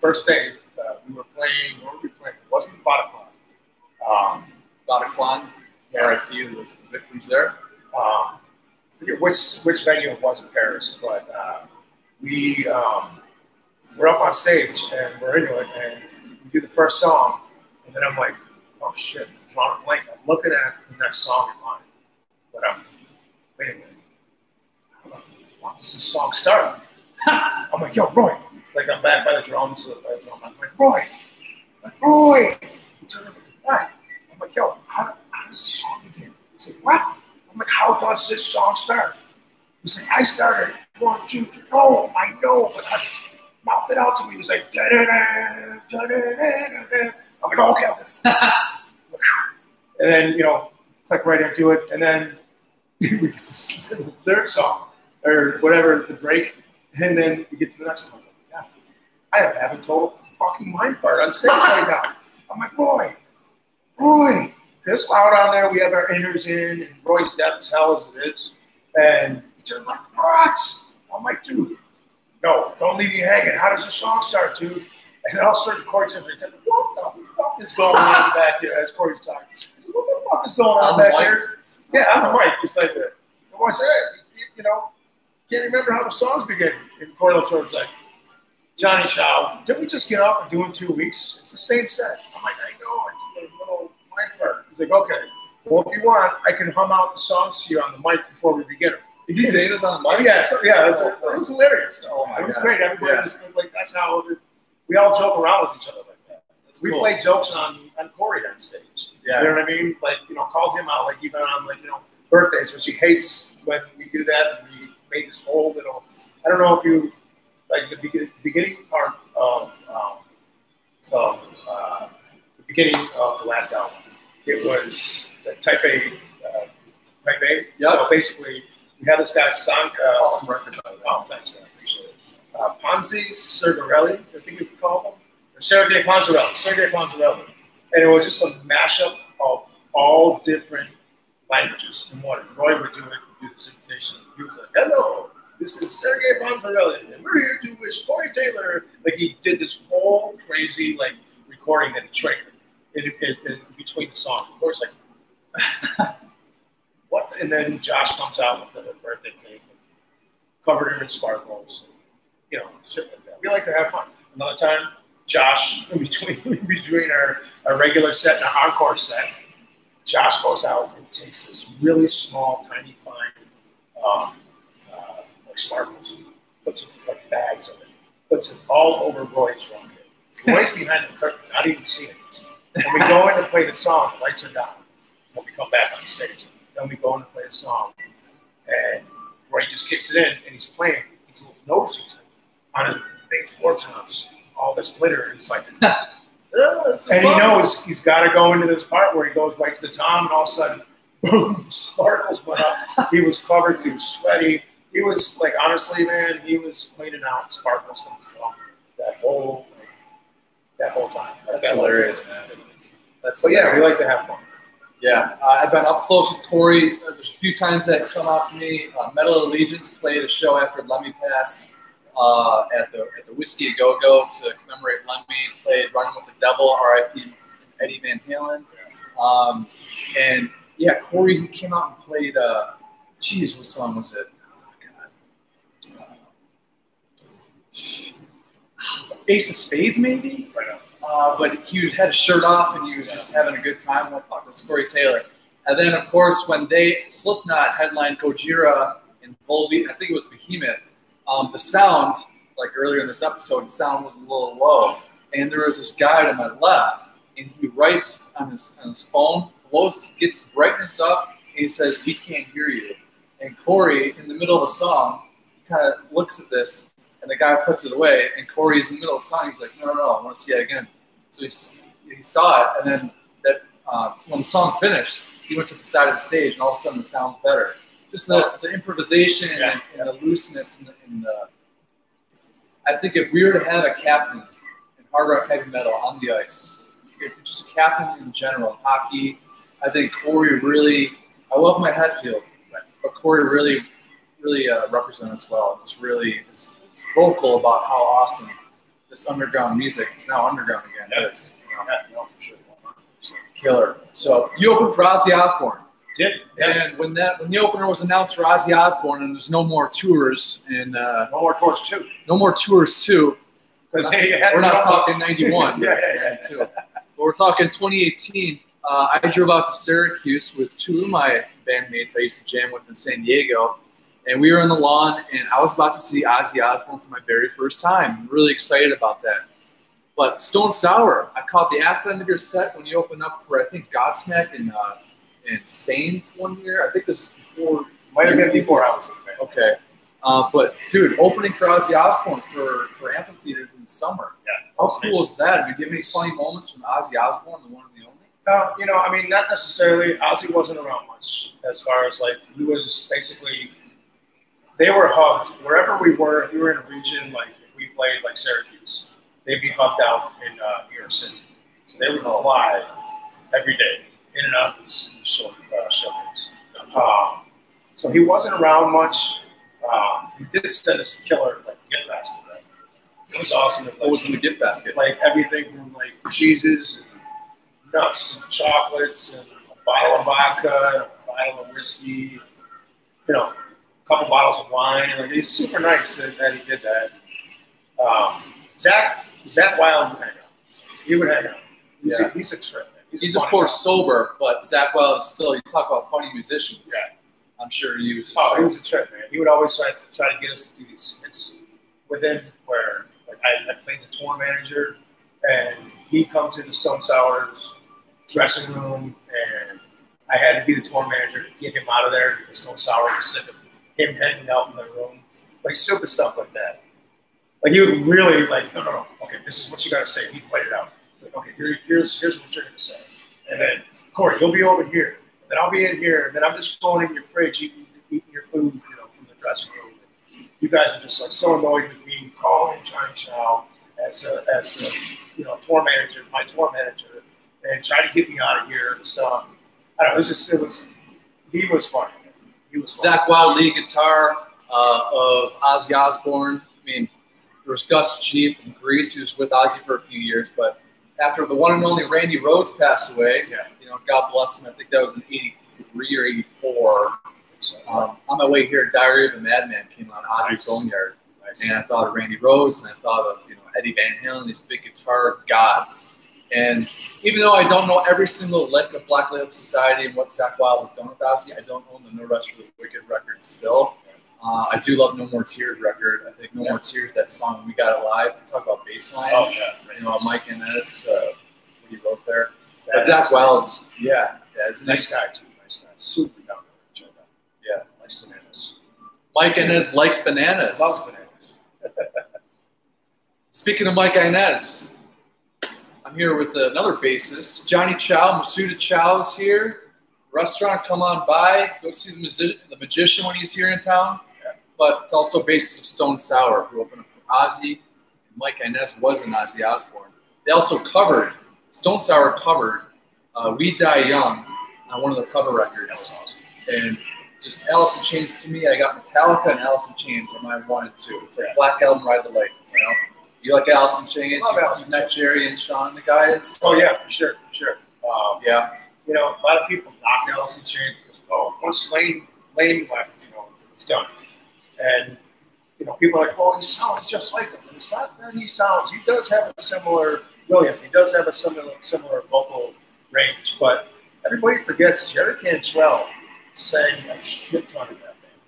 Speaker 2: First day, uh, we were playing, what were we playing? It wasn't Bataclan. Um,
Speaker 1: Bataclan, yeah. RIP was the victims there
Speaker 2: um, forget which which venue it was in Paris, but uh, we um, we're up on stage and we're into it, and we do the first song, and then I'm like, oh shit, blank. I'm looking at the next song in line, but I'm wait a minute, how does this song start? *laughs* I'm like, yo, Roy, like I'm back by the drums, by the drum. I'm like, Roy, I'm like Roy, why? I'm like, yo, how, how does this song begin? He's like, what? I'm like, how does this song start? He's like, I started one, two, three. Oh, I know, but I mouth it out to me. He was like, da da da da da da. I'm like, oh, okay, okay. *laughs* and then you know, click right into it, and then *laughs* we get to the third song or whatever the break, and then we get to the next one. Yeah, I have having total fucking mind fart on stage right now. *laughs* I'm like, Roy, Roy, piss loud on there. We have our inners in, and Roy's deaf as hell as it is. And he turned like, what? I'm like, dude, no, don't leave me hanging. How does the song start, dude? And then all of a sudden, Corey says, what the fuck is going on back here as Corey's talking? I said, what the fuck is going on, on back here? Yeah, on the mic, just like that. And I said, hey, you know, can't remember how the songs begin. And Corey looks over and like, Johny Chow, didn't we just get off and do in two weeks? It's the same set. I'm like, I know. I did a little mind fart. He's like, okay, well, if you want, I can hum out the songs to you on the mic before we begin them.
Speaker 1: Did you say this on the mic?
Speaker 2: Yeah, so, yeah, it was hilarious. Though. Oh it was God. great. Everybody yeah. was like, that's how we all joke around with each other like that. That's we cool. play jokes on on Corey on stage. Yeah. You know what I mean? Like, you know, called him out, like, even on, like, you know, birthdays, which he hates when we do that. And we made this whole little, I don't know if you, like, the beginning, beginning part of, um, of uh, the beginning of the last album it was the Type A, uh, Type A. Yep. So basically, we had this guy, Sank. Uh,
Speaker 1: awesome record, by the way.
Speaker 2: Oh, thanks, man. Uh, Ponzi Sergarelli, I think you could call him. Or Sergei Ponzarelli. Sergei Ponzarelli. And it was just a mashup of all different languages in one. Roy would do it, do this invitation. He was like, hello, this is Sergei Ponzarelli, and we're here to wish Corey Taylor. Like, he did this whole crazy, like, recording in a trailer in, in, in between the songs. Of course, like *laughs* what? And then Josh comes out with a birthday cake covered him in sparkles. You know. We like to have fun. Another time, Josh, *laughs* in between in between our, our regular set and our encore set, Josh goes out and takes this really small, tiny, fine um, uh, like sparkles, puts like bags of it, puts it all over Roy's kit. Roy's behind the curtain, not even seeing it. When we go in to play the song, lights are down. When we come back on stage, then we go in to play the song, and Roy just kicks it in, and he's playing. He's noticing on his big floor toms all this glitter, and he's like, *laughs* and he knows he's got to go into this part where he goes right to the tom, and all of a sudden, *laughs* boom, sparkles went up. He was covered, he was sweaty. He was like, honestly, man, he was cleaning out sparkles from his drum that whole like, that whole time.
Speaker 1: That's
Speaker 2: that
Speaker 1: hilarious,
Speaker 2: time.
Speaker 1: man. That's
Speaker 2: But yeah, we like to have fun.
Speaker 1: Yeah, uh, I've been up close with Corey. Uh, There's a few times that come out to me. Uh, Metal Allegiance played a show after Lemmy passed uh, at the at the Whiskey a Go Go to commemorate Lemmy. Played Running with the Devil, R.I.P. Eddie Van Halen. Um, and yeah, Corey he came out and played. Uh, geez, what song was it? Oh, Uh, Ace of Spades, maybe.
Speaker 2: Right.
Speaker 1: Uh, but he had his shirt off and he was just having a good time with, with Corey Taylor. And then, of course, when they Slipknot headlined Gojira in Volbeat, I think it was Behemoth, um, the sound, like earlier in this episode, the sound was a little low. And there was this guy to my left, and he writes on his, on his phone, blows, gets the brightness up, and he says, We can't hear you. And Corey, in the middle of a song, kind of looks at this, and the guy puts it away, and Corey's in the middle of the song. He's like, No, no, no, I want to see it again. So he, he saw it, and then that uh, when the song finished, he went to the side of the stage, and all of a sudden the sound's better. Just the, the improvisation
Speaker 2: Yeah,
Speaker 1: and, and the looseness, and the, and the. I think if we were to have a captain in hard rock heavy metal on the ice, just a captain in general, hockey, I think Corey really. I love my Hetfield, but Corey really, really uh, represents well. Just really is, is vocal about how awesome this underground music. It's now underground again.
Speaker 2: Yeah.
Speaker 1: Is you know,
Speaker 2: Yeah, sure.
Speaker 1: killer. So you open for Ozzy Osbourne,
Speaker 2: Yeah.
Speaker 1: and when that when the opener was announced for Ozzy Osbourne, and there's no more tours and uh,
Speaker 2: no more tours too.
Speaker 1: no more tours too.
Speaker 2: Because
Speaker 1: We're not talking 91, *laughs*
Speaker 2: Yeah, yeah, yeah.
Speaker 1: But we're talking 2018. Uh, I drove out to Syracuse with two of my bandmates I used to jam with in San Diego. And we were on the lawn, and I was about to see Ozzy Osbourne for my very first time. I'm really excited about that. But Stone Sour, I caught the ass end of your set when you opened up for, I think, Godsmack and, uh, and Staind one year. I think this is before
Speaker 2: Might have been before I was in the band.
Speaker 1: Okay. Uh, but dude, opening for Ozzy Osbourne for, for amphitheaters in the summer.
Speaker 2: Yeah.
Speaker 1: How cool is that? I mean, do you have any funny moments from Ozzy Osbourne, the one and the only?
Speaker 2: Uh, you know, I mean, not necessarily. Ozzy wasn't around much as far as like he was basically. They were hubbed wherever we were. If we were in a region like if we played like Syracuse, they'd be hubbed out in uh, New York City. So they would fly every day in and out of these, show, uh, showrooms. Um, so he wasn't around much. Um, he did send us a killer like gift basket. Right? It was awesome.
Speaker 1: What was in the gift basket?
Speaker 2: like everything from like cheeses and nuts and chocolates and a bottle of vodka, and a bottle of whiskey, you know, a couple bottles of wine. Like it's super nice that, that he did that. Um, Zach Zakk Wylde would hang out. He would hang out. He's,
Speaker 1: Yeah.
Speaker 2: a, he's a trip. He's,
Speaker 1: He's of course
Speaker 2: guy.
Speaker 1: sober, but Zakk Wylde is still. You talk about funny musicians.
Speaker 2: Yeah.
Speaker 1: I'm sure he was.
Speaker 2: Oh, he was a trip, man. He would always try, try to get us to do these with him where like I, I played the tour manager and he comes into Stone Sour's dressing room and I had to be the tour manager to get him out of there because Stone Sour was sick of him hanging out in the room. Like stupid stuff like that. Like he would really like, no, no, no, okay, this is what you gotta say. He'd play it out. Okay, here, here's here's what you're gonna say. And then Corey, you'll be over here. And then I'll be in here, and then I'm just going in your fridge eating, eating your food, you know, from the dressing room. You guys are just like so annoyed with me calling Johny Chow as a, as the you know tour manager, my tour manager, and try to get me out of here and stuff. I don't know. It was just it was he was funny. He was funny.
Speaker 1: Zakk Wylde guitar uh, of Ozzy Osbourne. I mean, there was Gus G from Greece, who was with Ozzy for a few years, but after the one and only Randy Rhoads passed away,
Speaker 2: Yeah.
Speaker 1: you know, God bless him. I think that was in '83 or '84. Um, on my way here, Diary of a Madman came on Ozzy
Speaker 2: Nice.
Speaker 1: Boneyard,
Speaker 2: nice.
Speaker 1: and I thought of Randy Rhoads, and I thought of you know Eddie Van Halen, these big guitar gods. And even though I don't know every single lick of Black Label Society and what Zakk Wylde has done with Ozzy, I don't own the No Rest for the Wicked record still. Uh, I do love No More Tears record. I think No
Speaker 2: Yeah.
Speaker 1: More Tears, that song We Got It Live, talk about bass lines.
Speaker 2: Oh, yeah.
Speaker 1: You know, Mike Inez, uh, what he wrote there.
Speaker 2: That is nice.
Speaker 1: yeah, yeah, is
Speaker 2: Nice guy too. Nice guy. Super down to chill out.
Speaker 1: Yeah.
Speaker 2: Likes bananas.
Speaker 1: Mike Inez likes bananas.
Speaker 2: Loves bananas. *laughs*
Speaker 1: Speaking of Mike Inez, I'm here with another bassist, Johny Chow. Misuta Chow is here. Restaurant, come on by. Go see the, magi- the magician when he's here in town. But it's also bassist of Stone Sour, who opened up for Ozzy. Mike Inez was in Ozzy Osbourne. They also covered, Stone Sour covered uh, We Die Young on one of the cover records.
Speaker 2: awesome.
Speaker 1: And just Alice in Chains to me, I got Metallica and Alice in Chains on my one and two. It's like Black Album, Ride the Light. You know, you like Alice in Chains? You,
Speaker 2: Alice
Speaker 1: you
Speaker 2: in
Speaker 1: met Jerry and Sean, the guys.
Speaker 2: Oh yeah, for sure, for sure. Um,
Speaker 1: yeah,
Speaker 2: you know, a lot of people knock Alice in Chains because oh, once Layne Layne left, you know, it's done. And you know, people are like, oh, he sounds just like him. And it's not that he sounds. He does have a similar William. He does have a similar similar vocal range, but everybody forgets Jerry Cantrell sang a shit ton of that band.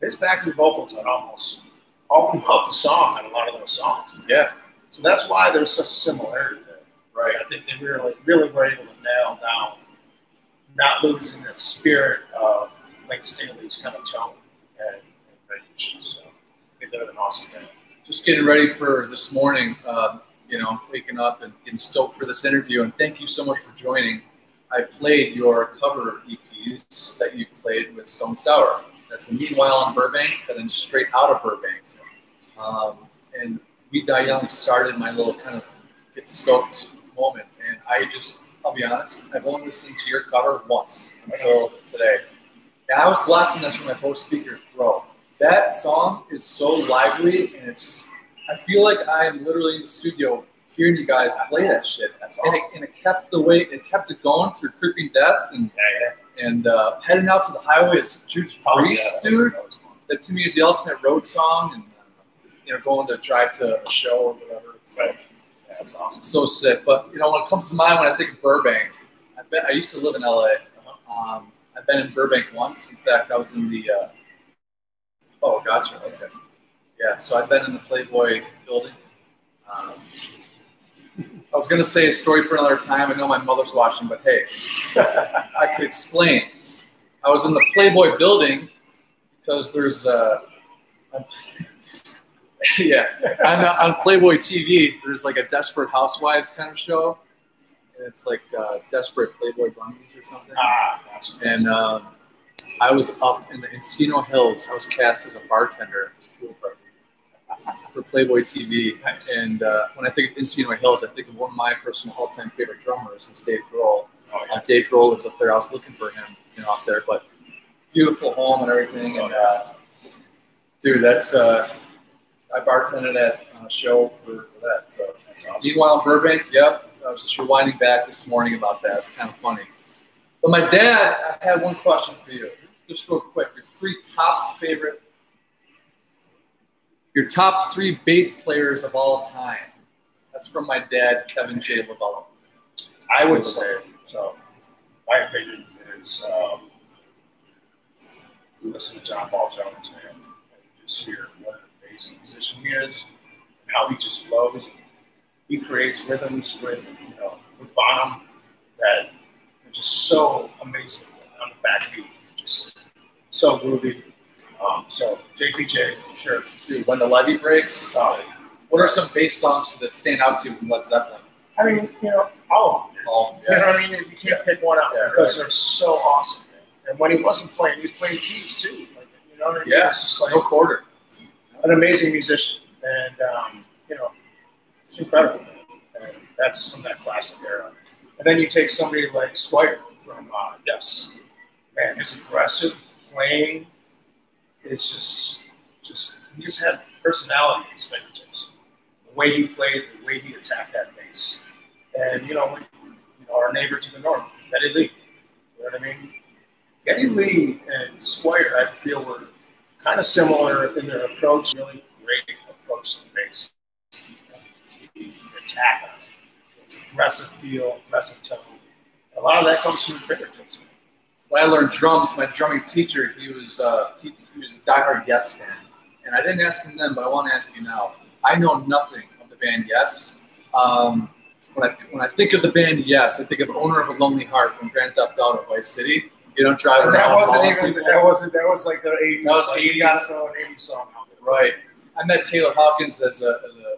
Speaker 2: His backing vocals are almost all throughout the song on a lot of those songs.
Speaker 1: yeah,
Speaker 2: So that's why there's such a similarity there.
Speaker 1: right.
Speaker 2: I think they really, really were able to nail down not losing that spirit of Layne Staley's kind of tone and, and range. So they did an awesome job.
Speaker 1: Just getting ready for this morning. Um, you know, waking up and getting stoked for this interview. And thank you so much for joining. I played your cover of EPs that you've played with Stone Sour. That's the Meanwhile in Burbank, and then straight out of Burbank. Um, and We Die Young started my little kind of get stoked moment. And I just, I'll be honest, I've only listened to your cover once until today. And I was blasting this from my Bose speaker, bro. That song is so lively, and it's just, I feel like I'm literally in the studio hearing you guys play that shit.
Speaker 2: That's
Speaker 1: And it,
Speaker 2: awesome.
Speaker 1: and it kept the way, it kept it going through Creeping Death and,
Speaker 2: Yeah,
Speaker 1: and uh, heading out to the highway. It's Judas
Speaker 2: Oh,
Speaker 1: Priest,
Speaker 2: yeah, that
Speaker 1: dude
Speaker 2: that
Speaker 1: that to me is the ultimate road song, and uh, you know, going to drive to a show or whatever. So,
Speaker 2: Right. That's awesome.
Speaker 1: so sick. But you know, when it comes to mind, when I think of Burbank, I I used to live in LA. Um, I've been in Burbank once. In fact, I was in the. Uh, oh, gotcha. Okay. Yeah. So I've been in the Playboy building. Um, I was gonna say a story for another time. I know my mother's watching, but hey, I could explain. I was in the Playboy building because there's uh, *laughs* yeah, on, on Playboy TV, there's like a Desperate Housewives kind of show, and it's like uh, Desperate Playboy Bunnies or something.
Speaker 2: Ah, gotcha.
Speaker 1: And um, I was up in the Encino Hills. I was cast as a bartender at this pool party for Playboy TV.
Speaker 2: Nice.
Speaker 1: And uh, when I think of Encino Hills, I think of one of my personal all-time favorite drummers is Dave Grohl.
Speaker 2: oh, yeah.
Speaker 1: Uh, Dave Grohl was up there. I was looking for him, you know, up there. But beautiful home and everything. And uh, dude, that's uh, I bartended at on a show for, that. So
Speaker 2: awesome.
Speaker 1: meanwhile, Burbank, yep. I was just rewinding back this morning about that. It's kind of funny. But my dad, I had one question for you, just real quick. Your three top favorite, your top three bass players of all time. That's from my dad, Kevin J. LoVullo.
Speaker 2: I would say so. My opinion is um, listen to John Paul Jones, man, just hear what amazing musician he is, how he just flows. He creates rhythms with you know with Bonham that are just so amazing on the backbeat, just so groovy. Um, so JPJ, sure.
Speaker 1: Dude, when the levee breaks,
Speaker 2: Uh,
Speaker 1: what are some bass songs that stand out to you from Led Zeppelin?
Speaker 2: I mean, you know, all of them.
Speaker 1: All,
Speaker 2: You know what I mean? You can't pick one out
Speaker 1: Yeah,
Speaker 2: because
Speaker 1: right.
Speaker 2: they're so awesome. Man. And when he wasn't playing, he was playing keys too. Like, you know what I mean?
Speaker 1: Yeah.
Speaker 2: It's just like
Speaker 1: No quarter.
Speaker 2: An amazing musician, and um, you know, it's incredible. And that's from that classic era. And then you take somebody like Squire from uh, Yes, man, his aggressive playing is just, just he just had personality in his fingertips. The way he played, the way he attacked that bass, and you know, you know, our neighbor to the north, Geddy Lee. You know what I mean? Geddy Lee and Squire, I feel, were kind of similar in their approach. Really great approach to the bass. Attack on it. It's aggressive feel, aggressive tone. A lot of that comes from the fingertips.
Speaker 1: when I learned drums, my drumming teacher, he was uh, he was a diehard Yes fan, and I didn't ask him then, but I want to ask you now. I know nothing of the band Yes. Um, when I when I think of the band Yes, I think of Owner of a Lonely Heart from Grand Theft Auto Vice City. You don't drive
Speaker 2: And
Speaker 1: around.
Speaker 2: that wasn't even
Speaker 1: people.
Speaker 2: that wasn't that was like the eighties.
Speaker 1: That was
Speaker 2: like,
Speaker 1: 80s.
Speaker 2: You gotta an eighties song.
Speaker 1: Right. I met Taylor Hawkins as a, as a,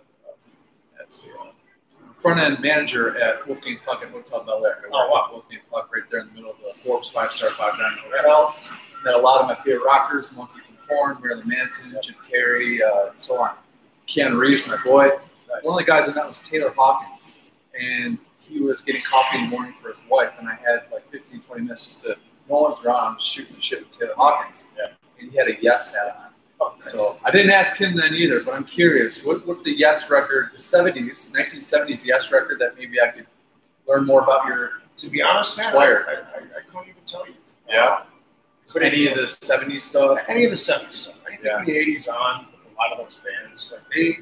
Speaker 1: as a front end manager at Wolfgang Puck at Hotel Bel Air. I worked
Speaker 2: Oh, wow.
Speaker 1: Wolfgang Puck right there in the middle of the Forbes five star five diamond hotel. Met a lot of my favorite rockers, Munky from Korn, Marilyn Manson, Jim Carrey, uh, and so on. Keanu Reeves, my boy. One of the guys I met was Taylor Hawkins, and he was getting coffee in the morning for his wife, and I had like 15, 20 minutes just to, no one's around, I'm shooting the shit with Taylor Hawkins.
Speaker 2: Yeah.
Speaker 1: And he had a yes hat on.
Speaker 2: Oh, nice.
Speaker 1: So I didn't ask him then either, but I'm curious. What, what's the Yes record, the 70s, 1970s Yes record that maybe I could learn more about your
Speaker 2: to be honest, man, I. I, I, I couldn't even tell you.
Speaker 1: Yeah.
Speaker 2: But
Speaker 1: any of the 70s stuff?
Speaker 2: any of the '70s stuff. Anything
Speaker 1: Yeah.
Speaker 2: from the '80s on with a lot of those bands. Like they,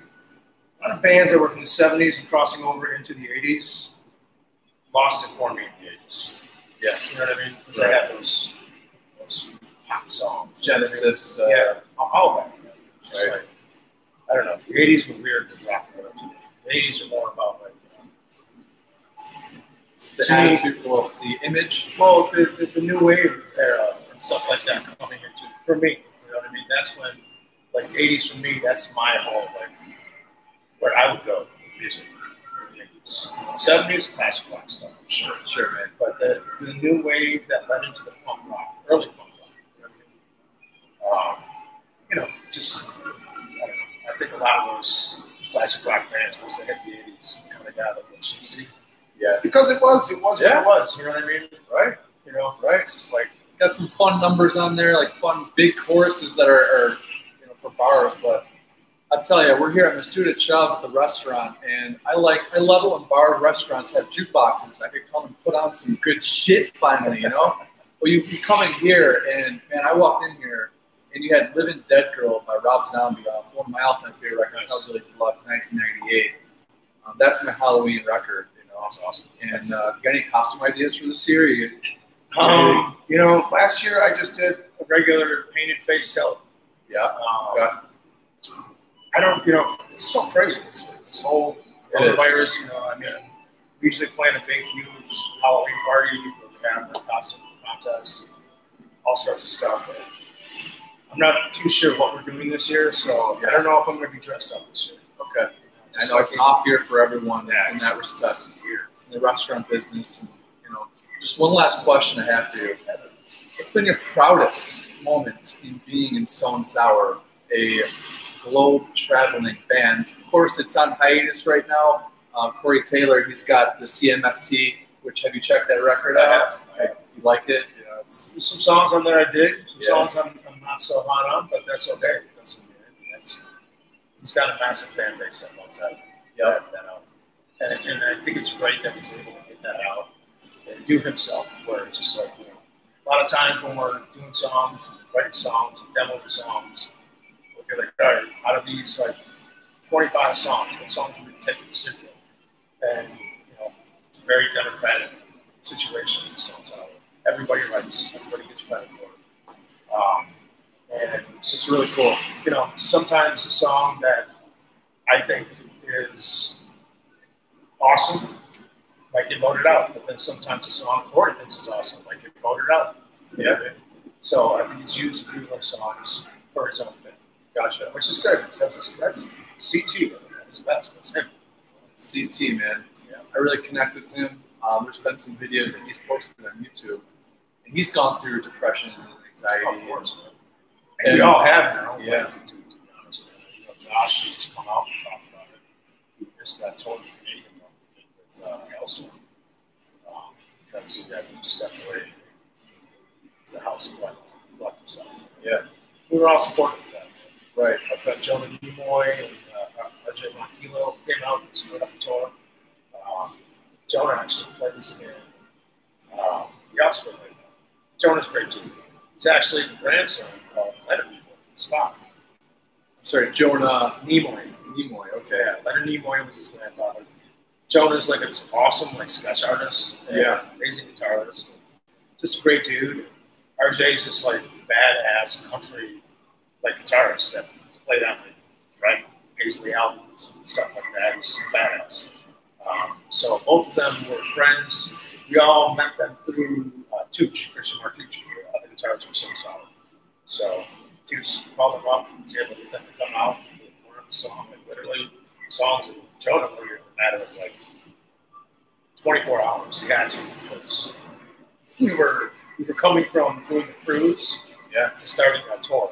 Speaker 2: a lot of bands that were from the '70s and crossing over into the '80s lost it for me in the '80s.
Speaker 1: Yeah.
Speaker 2: you know what I mean? Because
Speaker 1: Right.
Speaker 2: they had those those pop songs.
Speaker 1: Genesis. Uh,
Speaker 2: yeah, all- all of that. It's just
Speaker 1: Right.
Speaker 2: like, I don't know. The '80s were weird with rock and roll. to me. The '80s are more about like.
Speaker 1: The
Speaker 2: To me-
Speaker 1: attitude, well, the image.
Speaker 2: well, the, the, the new wave era and stuff like that coming into for me. You know what I mean? That's when, like, 80s for me, that's my whole, like, where I would go with music. in the 80s. You know, 70s, classic rock stuff, sure.
Speaker 1: Sure, man.
Speaker 2: But the, the new wave that led into the punk rock, early punk rock, you know what I mean? Um, you know, just, I don't know. I think a lot of those classic rock bands, once they hit the 80s, kind of got a little cheesy.
Speaker 1: Yeah.
Speaker 2: Because it was, it was
Speaker 1: Yeah.
Speaker 2: what it was, you know what I mean?
Speaker 1: Right.
Speaker 2: You know,
Speaker 1: Right.
Speaker 2: it's just like,
Speaker 1: Got some fun numbers on there, like fun big choruses that are, are you know, for bars. But I tell you, we're here at Misuta Chow's at the restaurant, and I like, I love it when bar restaurants have jukeboxes. I could come and put on some good shit finally, you know. Well, you, you come in here, and man, I walked in here, and you had "Living Dead Girl" by Rob Zombie off one of my all-time favorite records,
Speaker 2: Nice.
Speaker 1: Hellbilly Deluxe, 1998. Um, that's my Halloween record, you know.
Speaker 2: That's awesome.
Speaker 1: And uh, you got any costume ideas for this year? You,
Speaker 2: Um, you know, last year I just did a regular painted face skeleton.
Speaker 1: yeah,
Speaker 2: Um,
Speaker 1: Okay.
Speaker 2: I don't, you know, it's so crazy. This, this whole coronavirus, you know, I mean, we usually plan a big, huge Halloween party we have the costume contests, all sorts of stuff. But I'm not too sure what we're doing this year, so I don't know if I'm going to be dressed up this year.
Speaker 1: okay. I
Speaker 2: Just
Speaker 1: know it's an off year for everyone
Speaker 2: Yeah,
Speaker 1: in that respect. in the restaurant business. And, you know, just one last question I have for you. What's been your proudest moment in being in Stone Sour, a globe traveling band? Of course, it's on hiatus right now. Uh, Corey Taylor, he's got the CMFT. Which have you checked that record
Speaker 2: I
Speaker 1: out?
Speaker 2: have. I have.
Speaker 1: You like it? It's
Speaker 2: There's some songs on there I dig, some
Speaker 1: Yeah.
Speaker 2: songs I'm, I'm not so hot on, but that's okay. That's, that's, he's got a massive fan base that loves that,
Speaker 1: yeah,
Speaker 2: that, that album. And, and I think it's great that he's able to get that out and do himself, where it's just like, you know, a lot of times when we're doing songs, writing songs, and demoing songs, be like, all right, out of these like 25 songs, what songs are we going to take the studio? And, you know, it's a very democratic situation in Stone Sour. Everybody writes, everybody gets credit for it. Um, and
Speaker 1: it's really cool.
Speaker 2: you know, sometimes a song that I think is awesome might get voted out, but then sometimes a song Corey thinks is awesome might get voted out. Mean? So I think he's used a of those songs for his own
Speaker 1: Gotcha.
Speaker 2: which is good because that's that's CT at his best. That's him.
Speaker 1: CT, man.
Speaker 2: Yeah.
Speaker 1: I really connect with him. Um, there's been some videos that he's posted on YouTube, and he's gone through depression and anxiety.
Speaker 2: Of course, man. And, we all have own
Speaker 1: yeah.
Speaker 2: way, to, to be honest you. Know, Josh has just come out and talked about it. He missed that the Canadian one we did with uh, um, because he had to step away to the house collect, collect himself.
Speaker 1: Yeah.
Speaker 2: We were all that.
Speaker 1: Right.
Speaker 2: Our friend Jonah Nimoy and uh, RJ Ronquillo came out and split up the tour. Um, Jonah actually plays in um, the Oxford right now. Jonah's great too. He's actually the grandson of Leonard Nimoy, Spock.
Speaker 1: I'm sorry, Jonah
Speaker 2: Nimoy.
Speaker 1: Nimoy. Okay.
Speaker 2: Yeah, Leonard Nimoy was his grandfather. Jonah's like an awesome like sketch artist. and
Speaker 1: Yeah.
Speaker 2: Amazing guitarist. Just a great dude. RJ's just like badass country like guitarist that played on like Brad Paisley albums and stuff like that. He's badass. Um, so both of them were friends. We all met them through uh, Tooch, Christian Martucci, the guitarist for Sing Solid. So Tooch called them up and was able to get them to come out and learn the song. Like literally, songs and Jonah learned it in a matter of like 24 hours. He had to because we were we were coming from doing the cruise
Speaker 1: Yeah.
Speaker 2: to starting our tour,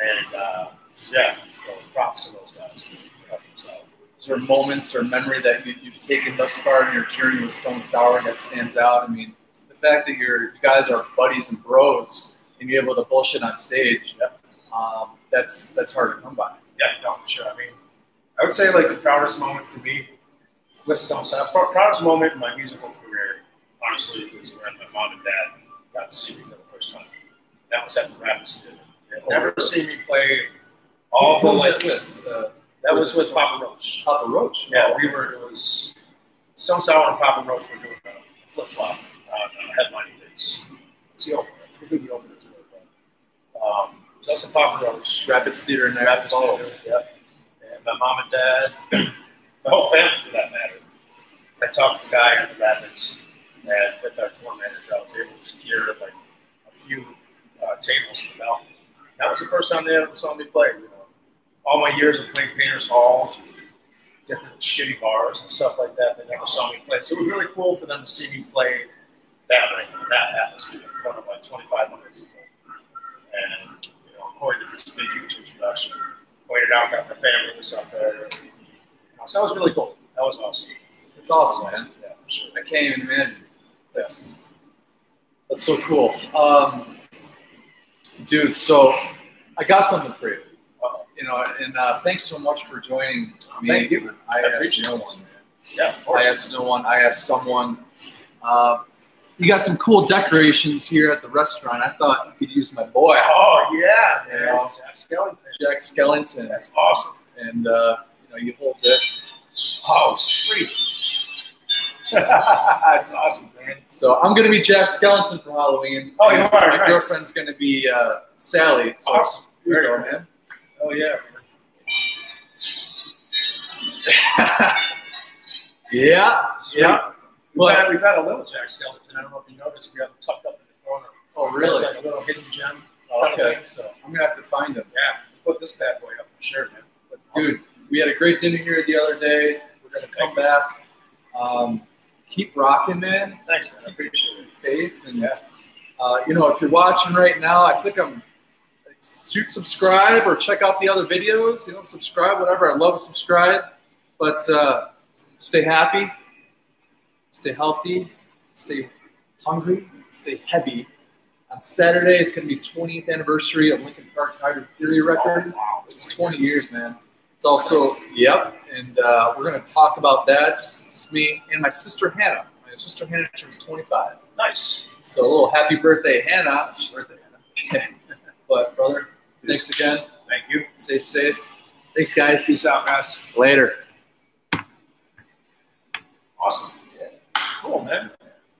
Speaker 2: and uh, yeah, so props to those guys. So
Speaker 1: Is there moments or memory that you, you've taken thus far in your journey with Stone Sour that stands out? I mean, the fact that you're you guys are buddies and bros and you're able to bullshit on stage, um, that's that's hard to come by.
Speaker 2: yeah, no, for sure. I mean, I would say like the proudest moment for me with Stone Sour, pr- proudest moment in my musical career, honestly, was when my mom and dad got to see me for the first time. That was at the Rapids Theater. Never seen me play all the
Speaker 1: Who was
Speaker 2: like.
Speaker 1: that with? Uh,
Speaker 2: That was with Papa Roach.
Speaker 1: Papa Roach.
Speaker 2: Yeah, we were. It was Stone Sour and Papa Roach were doing a flip flop on uh, headlining dates. It's the opener. I forget who the openers were, but um, so that's a Papa Roach.
Speaker 1: Rapids Theater in
Speaker 2: Rapids
Speaker 1: Falls.
Speaker 2: Theater, Yep. And my mom and dad, *clears throat* my whole family for that matter. I talked to the guy at the Rapids, and with our tour manager, I was able to secure like a few uh, tables in the balcony. That was the first time they ever saw me play. You know, all my years of playing Painters Halls, different shitty bars and stuff like that, they never saw me play. So it was really cool for them to see me play that in that atmosphere, in front of like 2,500 people. And you know, Corey did this big huge introduction, pointed out that my family was up there. So that was really cool. That was awesome.
Speaker 1: It's awesome, man.
Speaker 2: Yeah, sure.
Speaker 1: I can't even imagine. That's that's so cool. Um, dude, so I got something for you. You know, and uh, thanks so much for joining me.
Speaker 2: Thank you.
Speaker 1: I
Speaker 2: I
Speaker 1: asked no one.
Speaker 2: Yeah, of course.
Speaker 1: I asked no one. I asked someone. Uh, you got some cool decorations here at the restaurant. I thought you could use my boy,
Speaker 2: Oh yeah, man. Jack Skellington.
Speaker 1: Jack Skellington,
Speaker 2: That's awesome.
Speaker 1: and uh, you know you hold this.
Speaker 2: Oh, sweet. *laughs* That's awesome, man.
Speaker 1: So I'm gonna be Jack Skellington for Halloween.
Speaker 2: Oh, you are?
Speaker 1: My
Speaker 2: Nice.
Speaker 1: girlfriend's gonna be uh, Sally. So
Speaker 2: Awesome.
Speaker 1: Here you go, man.
Speaker 2: Oh yeah. *laughs*
Speaker 1: Yeah.
Speaker 2: Sweet.
Speaker 1: Yeah.
Speaker 2: We've,
Speaker 1: But-
Speaker 2: had, we've had a little Jack Skellington. I don't know if you noticed, we have him tucked up in the corner.
Speaker 1: Oh, really?
Speaker 2: It's like a little hidden gem.
Speaker 1: Oh, okay.
Speaker 2: thing, So
Speaker 1: I'm gonna have to find him.
Speaker 2: yeah, put this bad boy up for sure, man.
Speaker 1: But dude, we had a great dinner here the other day. We're gonna come
Speaker 2: Thank
Speaker 1: back. Um, keep rocking, man.
Speaker 2: Thanks, man. I appreciate it.
Speaker 1: Faith, and
Speaker 2: Yeah.
Speaker 1: uh, you know, if you're watching right now, I think I'm shoot subscribe or check out the other videos. You know, subscribe, whatever. I love subscribe, but uh, stay happy, stay healthy, stay hungry, stay heavy. On Saturday, it's going to be 20th anniversary of Linkin Park's Hybrid Theory record.
Speaker 2: Oh, wow.
Speaker 1: It's 20 years, man. It's also, yep, and uh, we're going to talk about that. Just, me and my sister Hannah. My sister Hannah turns 25.
Speaker 2: Nice.
Speaker 1: So a little happy birthday, Hannah.
Speaker 2: Birthday, Hannah. *laughs*
Speaker 1: But brother, thanks again.
Speaker 2: Thank you.
Speaker 1: Stay safe. Thanks, guys.
Speaker 2: Peace out, guys.
Speaker 1: Later.
Speaker 2: Awesome. Cool, man.